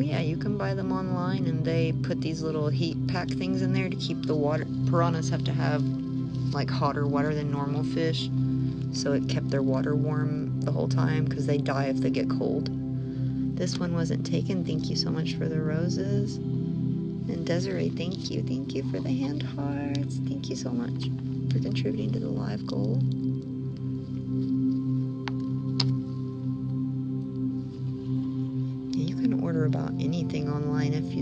B: Yeah, you can buy them online, and they put these little heat pack things in there to keep the water. Piranhas have to have like hotter water than normal fish, so it kept their water warm the whole time because they die if they get cold. This one wasn't taken. Thank you so much for the roses. And Desiree, thank you. Thank you for the hand hearts. Thank you so much for contributing to the live goal.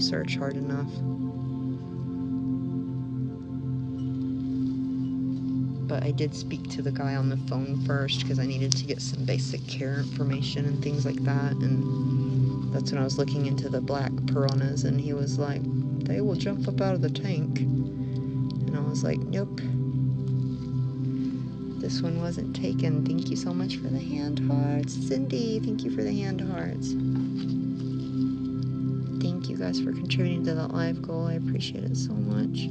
B: Search hard enough. but I did speak to the guy on the phone first because I needed to get some basic care information and things like that. And that's when I was looking into the black piranhas, and he was like, they will jump up out of the tank. And I was like, nope. This one wasn't taken. Thank you so much for the hand hearts. Cindy, thank you for the hand hearts. Guys for contributing to that live goal. I appreciate it so much.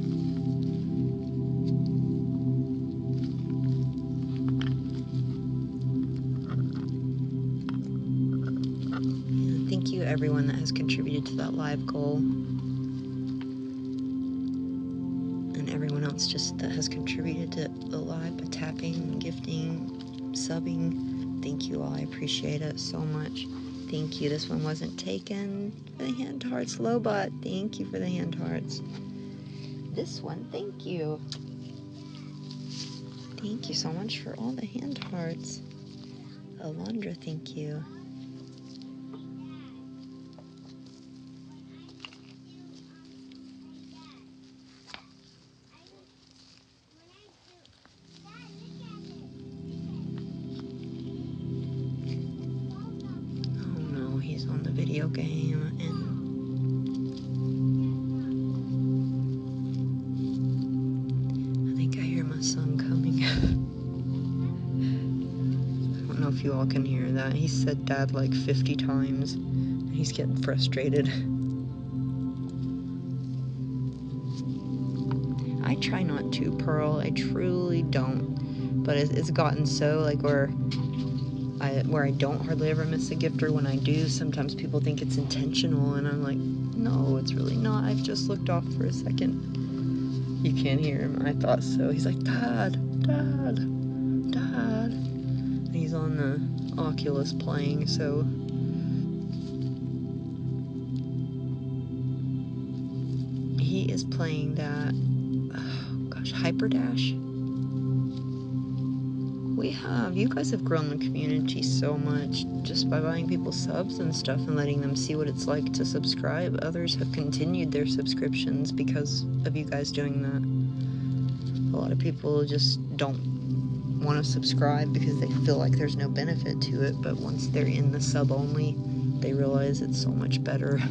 B: thank you everyone that has contributed to that live goal and everyone else just that has contributed to the live by tapping gifting subbing thank you all i appreciate it so much thank you. This one wasn't taken. For the hand hearts lobot thank you for the hand hearts. This one thank you. Thank you so much for all the hand hearts. Alondra thank you He said dad like 50 times. and He's getting frustrated. I try not to, Pearl. I truly don't. But it's, it's gotten so like where I where I don't hardly ever miss a gift, or when I do, sometimes people think it's intentional, and I'm like, no, it's really not. I've just looked off for a second. You can't hear him. I thought so. He's like, Dad, Dad, Dad. He's on the Oculus playing, so. He is playing that, oh gosh, Hyperdash. We have. You guys have grown the community so much just by buying people subs and stuff and letting them see what it's like to subscribe. Others have continued their subscriptions because of you guys doing that. A lot of people just don't want to subscribe because they feel like there's no benefit to it, but once they're in the sub only, they realize it's so much better. [LAUGHS]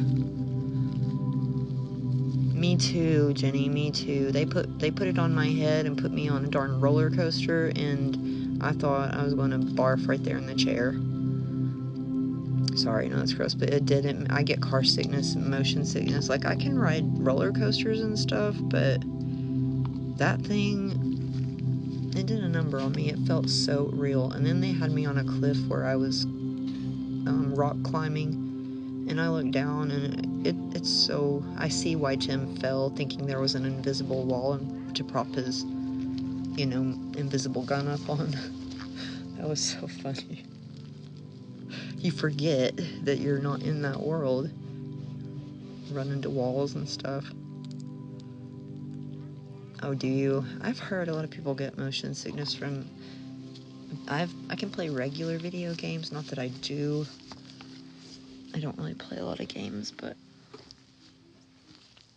B: Me too, Jenny, me too. They put they put it on my head and put me on a darn roller coaster and I thought I was going to barf right there in the chair. Sorry, no, that's gross, but it didn't. I get car sickness motion sickness. Like, I can ride roller coasters and stuff, but that thing, it did a number on me. It felt so real. And then they had me on a cliff where I was um, rock climbing, and I looked down, and it, it, it's so. I see why Tim fell, thinking there was an invisible wall to prop his you know, invisible gun up on. [LAUGHS] that was so funny. You forget that you're not in that world. Run into walls and stuff. Oh, do you? I've heard a lot of people get motion sickness from. I've I can play regular video games. Not that I do. I don't really play a lot of games, but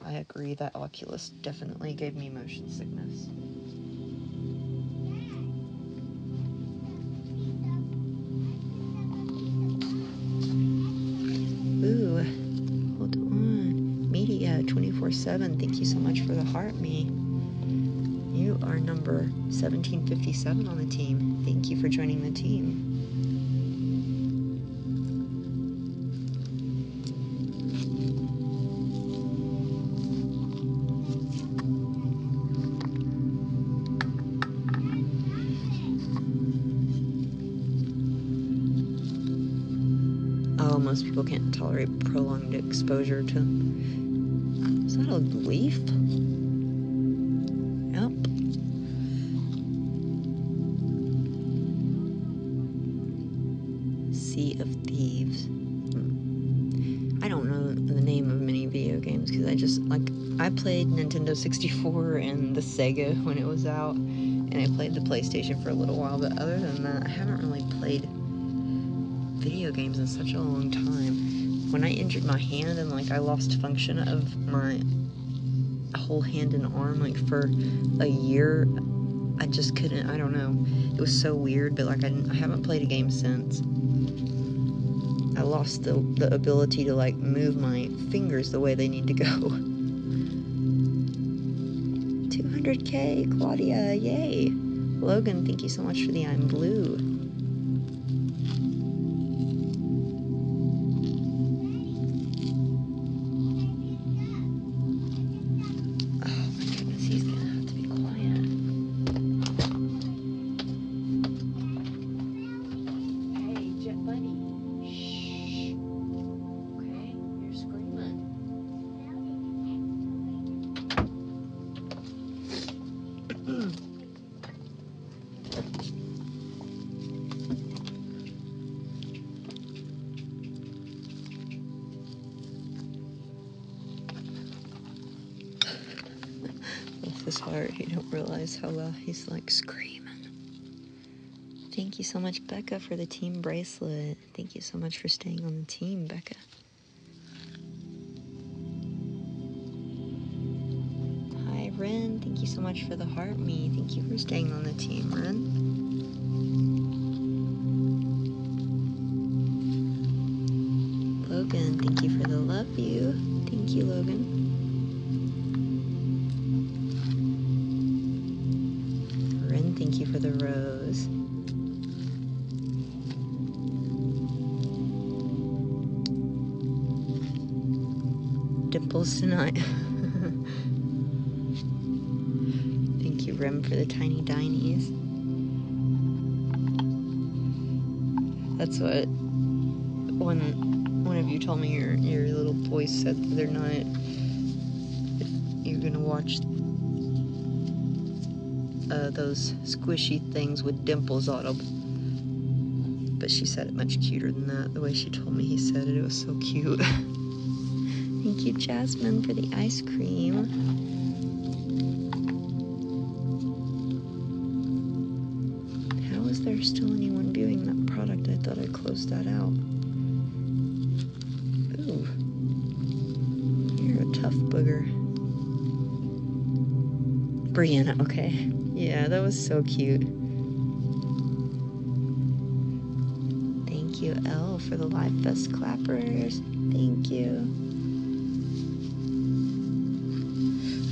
B: I agree that Oculus definitely gave me motion sickness. Ooh, hold on. Media 24 7. Thank you so much for the heart, me. You are number 1757 on the team. Thank you for joining the team. Oh, most people can't tolerate prolonged exposure to. Is that a leaf? Nintendo 64 and the Sega when it was out, and I played the PlayStation for a little while. But other than that, I haven't really played video games in such a long time. When I injured my hand and like I lost function of my whole hand and arm like for a year, I just couldn't. I don't know. It was so weird, but like I, I haven't played a game since. I lost the the ability to like move my fingers the way they need to go. [LAUGHS] 200k, Claudia, yay! Logan, thank you so much for the I'm blue. So much, Becca, for the team bracelet. Thank you so much for staying on the team, Becca. Hi, Ren. Thank you so much for the heart me. Thank you for staying on the team, Ren. Logan, thank you for the love you. Thank you, Logan. Ren, thank you for the rose. Dimples tonight. [LAUGHS] thank you, Rem, for the tiny dinies. That's what one one of you told me your your little boy said the other night. If you're gonna watch uh, those squishy things with dimples on them. But she said it much cuter than that. The way she told me he said it, it was so cute. [LAUGHS] Thank you, Jasmine, for the ice cream. How is there still anyone viewing that product? I thought I closed that out. Ooh. You're a tough booger. Brianna, okay. Yeah, that was so cute. Thank you, Elle, for the Live Fest clappers.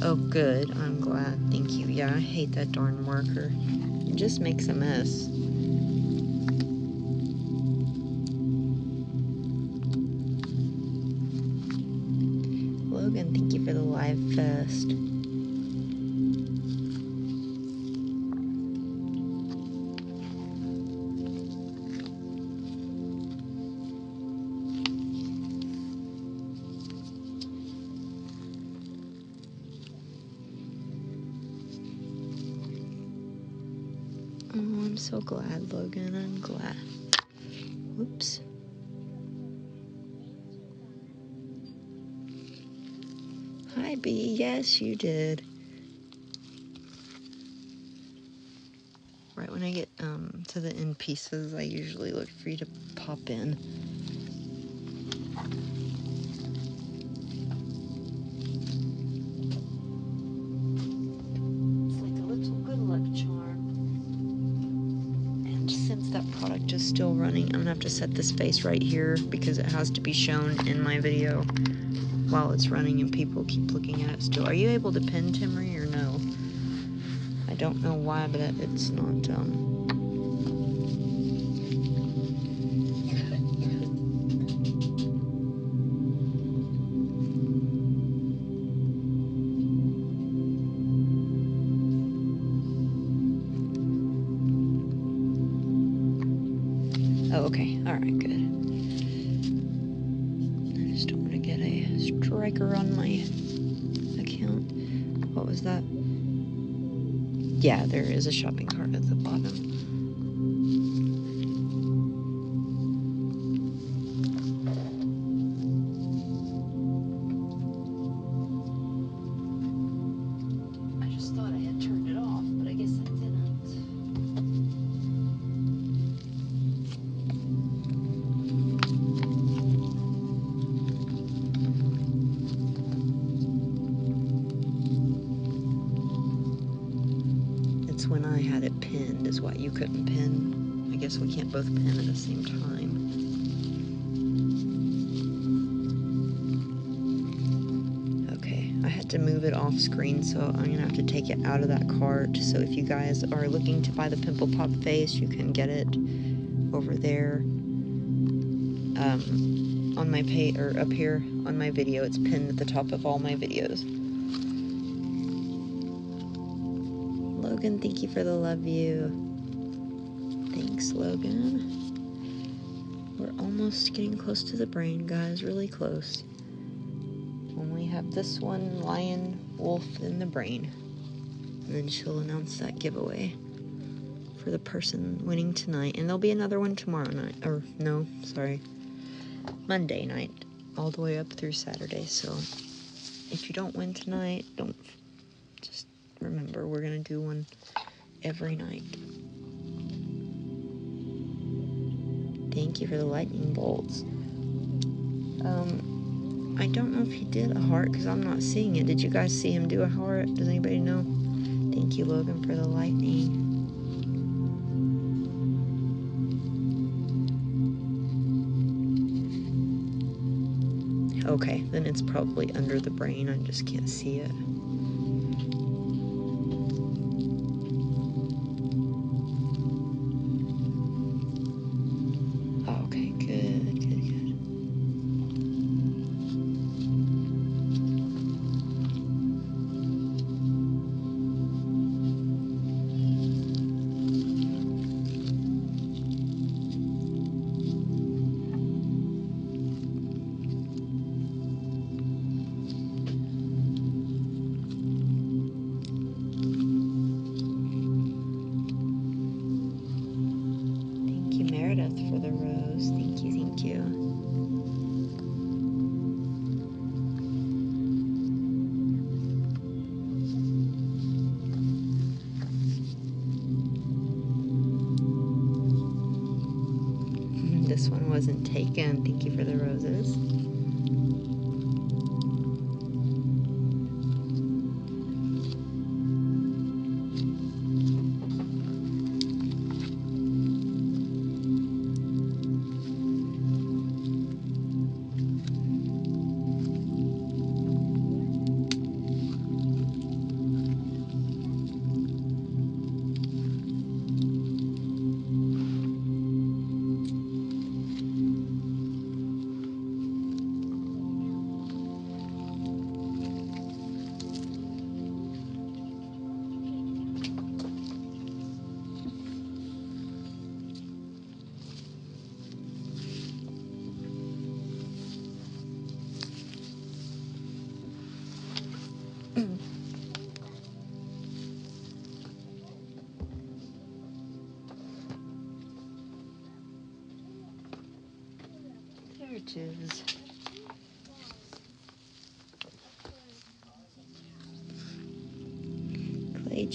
B: Oh, good. I'm glad. Thank you. Yeah, I hate that darn marker. It just makes a mess. Logan, thank you for the Live Fest. Yes, you did. Right when I get um, to the end pieces, I usually look for you to pop in. It's like a little good luck charm. And since that product is still running, I'm gonna have to set this face right here because it has to be shown in my video while it's running and people keep looking at it still. Are you able to pin Timmy or no? I don't know why, but it's not, um... So if you guys are looking to buy the Pimple Pop face, you can get it over there. Um, on my pay or up here on my video, it's pinned at the top of all my videos. Logan, thank you for the love you. Thanks, Logan. We're almost getting close to the brain, guys. Really close. Only have this one lion, wolf, and the brain. And then she'll announce that giveaway for the person winning tonight. And there'll be another one tomorrow night. Or, no, sorry. Monday night. All the way up through Saturday. So if you don't win tonight, don't just remember we're gonna do one every night. Thank you for the lightning bolts. Um, I don't know if he did a heart because I'm not seeing it. Did you guys see him do a heart? Does anybody know? Thank you, Logan, for the lightning. Okay, then it's probably under the brain. I just can't see it.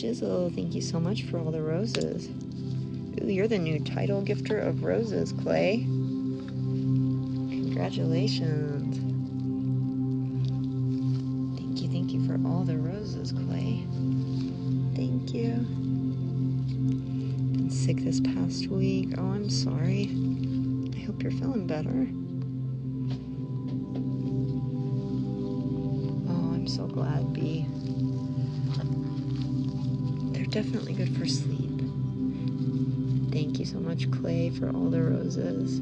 B: Jizzle, oh, thank you so much for all the roses. Ooh, you're the new title gifter of roses, Clay. Congratulations. Thank you, thank you for all the roses, Clay. Thank you. Been sick this past week. Oh, I'm sorry. I hope you're feeling better. Oh, I'm so glad, B. Definitely good for sleep. Thank you so much, Clay, for all the roses.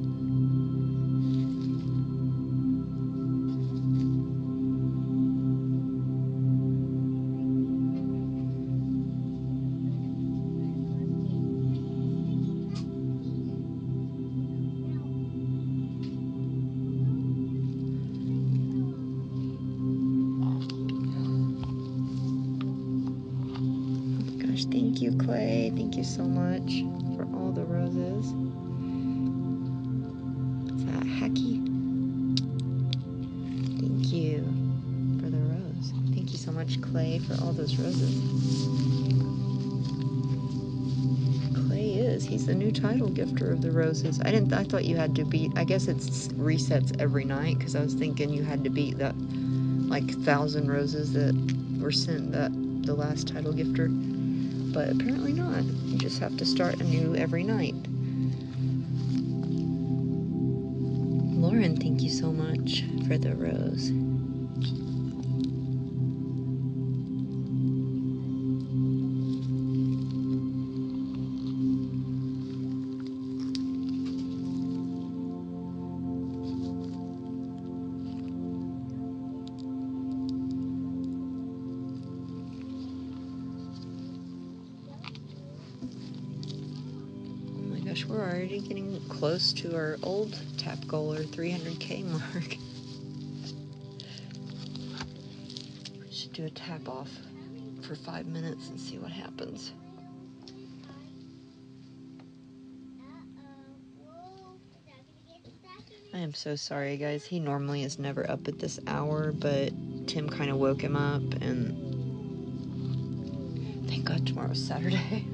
B: Thought you had to beat. I guess it's resets every night because I was thinking you had to beat that like thousand roses that were sent that the last title gifter. but apparently not. You just have to start anew every night. Or 300k mark. Should do a tap off for five minutes and see what happens. I am so sorry, guys. He normally is never up at this hour, but Tim kind of woke him up, and thank God tomorrow's Saturday. [LAUGHS]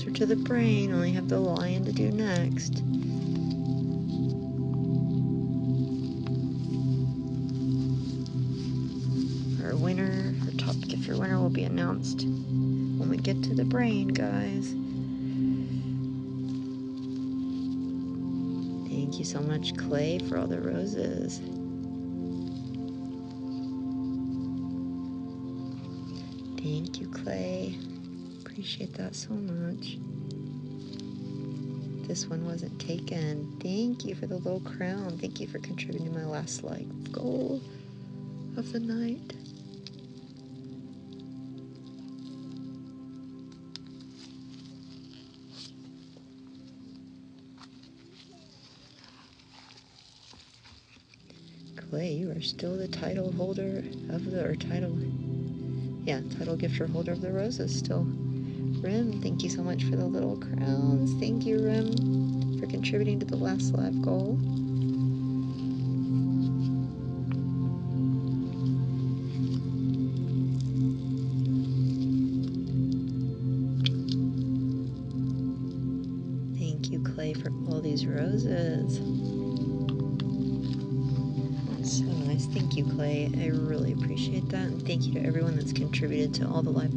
B: closer to the brain. Only have the lion to do next. Our winner, our top gifter winner, will be announced when we get to the brain, guys. Thank you so much, Clay, for all the roses. Appreciate that so much. This one wasn't taken. Thank you for the little crown. Thank you for contributing my last like goal of the night. Clay, you are still the title holder of the, or title, yeah, title gifter holder of the roses still. Rim, thank you so much for the little crowns. Thank you, Rim, for contributing to the last live goal. Thank you, Clay, for all these roses. That's so nice. Thank you, Clay. I really appreciate that. And thank you to everyone that's contributed to all the life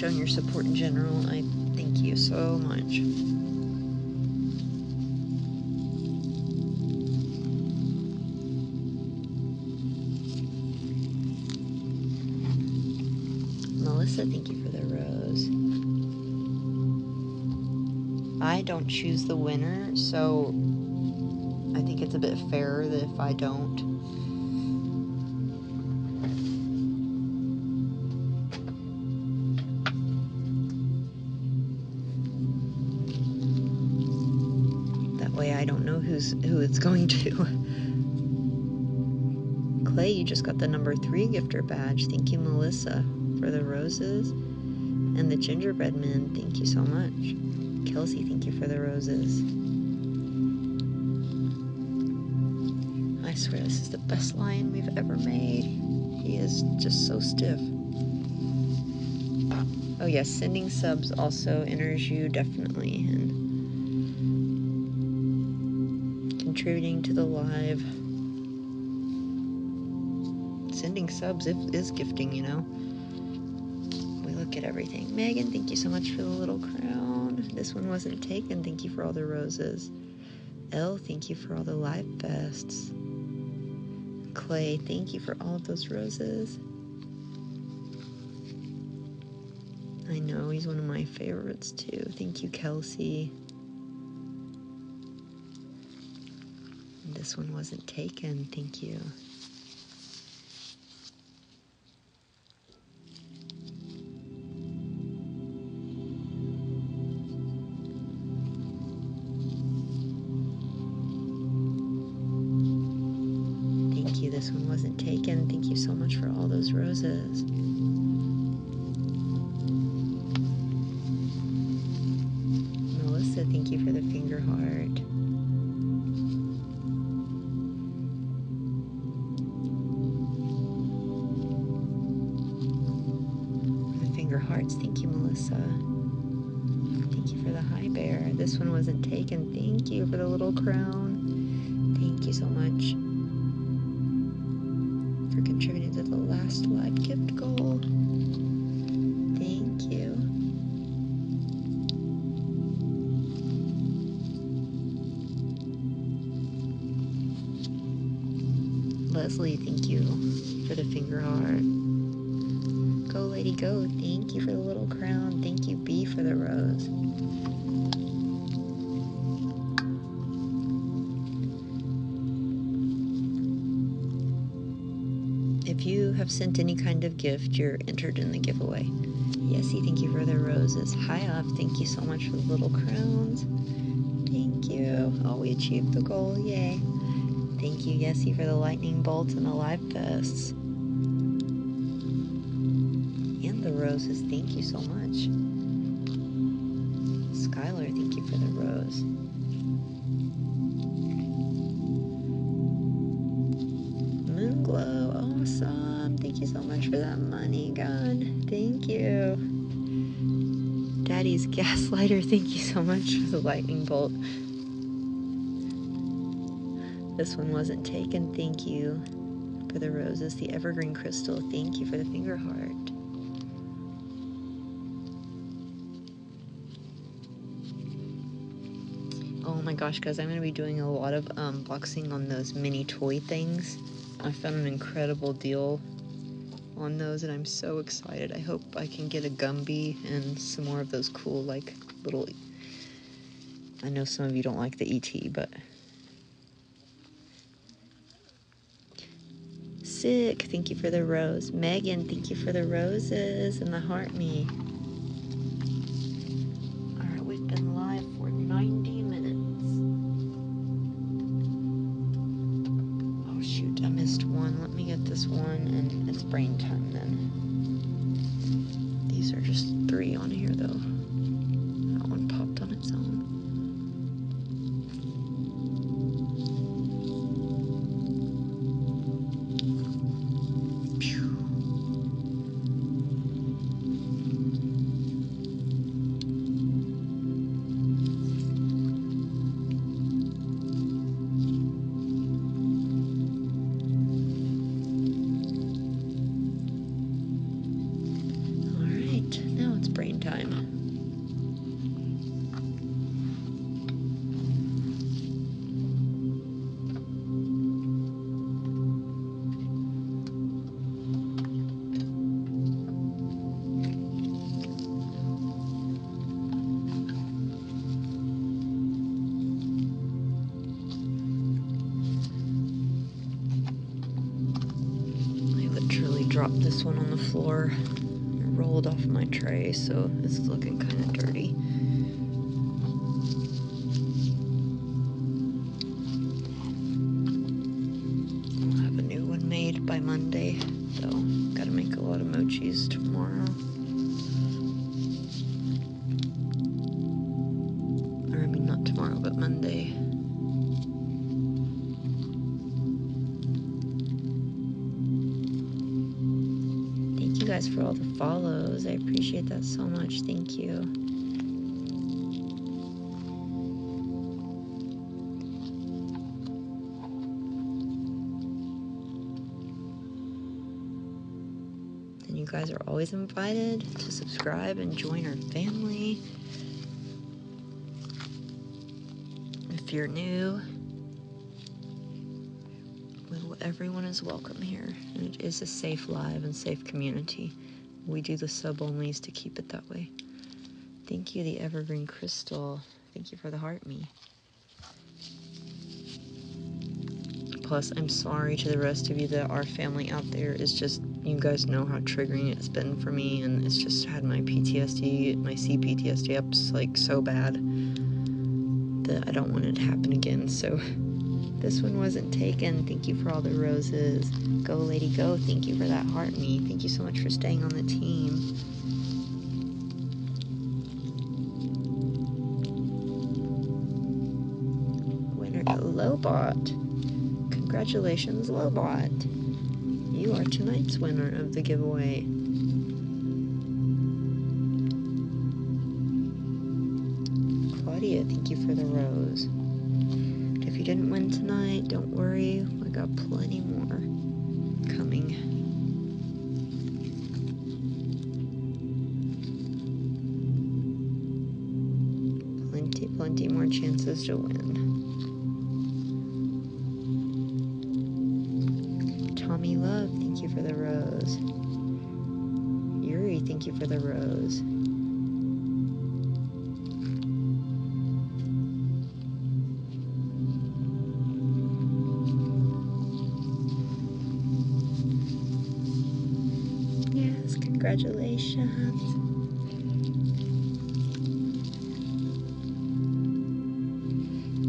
B: shown your support in general. I thank you so much. Melissa, thank you for the rose. I don't choose the winner, so I think it's a bit fairer that if I don't. Badge. Thank you, Melissa, for the roses. And the gingerbread man, thank you so much. Kelsey, thank you for the roses. I swear this is the best lion we've ever made. He is just so stiff. Oh yes, sending subs also enters you definitely and contributing to the live. Subs is gifting, you know. We look at everything. Megan, thank you so much for the little crown. This one wasn't taken. Thank you for all the roses. Elle, thank you for all the Live Fests. Clay, thank you for all of those roses. I know he's one of my favorites too. Thank you, Kelsey. This one wasn't taken. Thank you. Gift, you're entered in the giveaway. Yesy, thank you for the roses. Hi up, thank you so much for the little crowns. Thank you. Oh, we achieved the goal. Yay. Thank you, Yesy, for the lightning bolts and the Live Fests. And the roses. Thank you so much. Skylar, thank you for the rose. That money gun. Thank you. Daddy's gaslighter, [LAUGHS] thank you so much for the lightning bolt. This one wasn't taken. Thank you for the roses. The evergreen crystal. Thank you for the finger heart. Oh my gosh, guys, I'm going to be doing a lot of um, unboxing on those mini toy things. I found an incredible deal on those and I'm so excited. I hope I can get a Gumby and some more of those cool, like, little. I know some of you don't like the ET, but Sick, thank you for the rose. Megan, thank you for the roses and the heart me. So invited to subscribe and join our family. If you're new, well, everyone is welcome here. And it is a safe live and safe community. We do the sub onlys to keep it that way. Thank you, the Evergreen Crystal. Thank you for the heart me. Plus, I'm sorry to the rest of you that our family out there is just, you guys know how triggering it's been for me, and it's just had my PTSD, my CPTSD ups like so bad that I don't want it to happen again. So, this one wasn't taken. Thank you for all the roses. Go, lady, go. Thank you for that heart me. Thank you so much for staying on the team. Winner, Lobot. Congratulations, Lobot. You are tonight's winner of the giveaway. Claudia, thank you for the rose. If you didn't win tonight, don't worry. We got plenty more congratulations.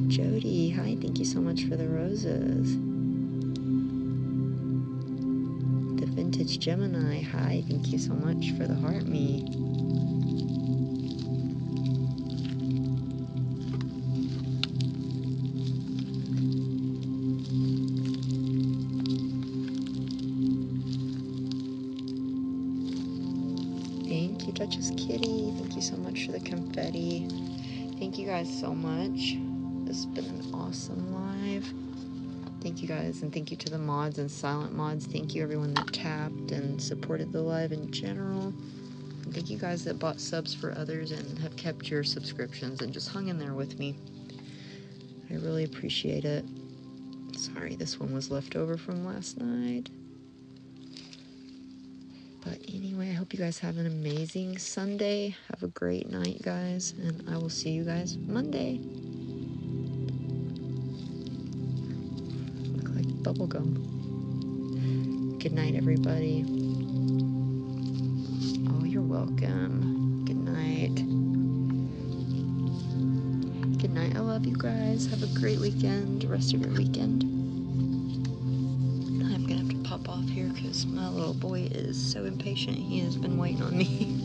B: Jody, hi, thank you so much for the roses. The Vintage Gemini, hi, thank you so much for the heart me. And thank you to the mods and silent mods. Thank you everyone that tapped and supported the live in general. And thank you guys that bought subs for others and have kept your subscriptions and just hung in there with me. I really appreciate it. Sorry, this one was left over from last night. But anyway, I hope you guys have an amazing Sunday. Have a great night, guys, and I will see you guys Monday. Bubblegum. Good night, everybody. Oh, you're welcome. Good night. Good night. I love you guys. Have a great weekend, rest of your weekend. I'm gonna have to pop off here because my little boy is so impatient. He has been waiting on me. [LAUGHS]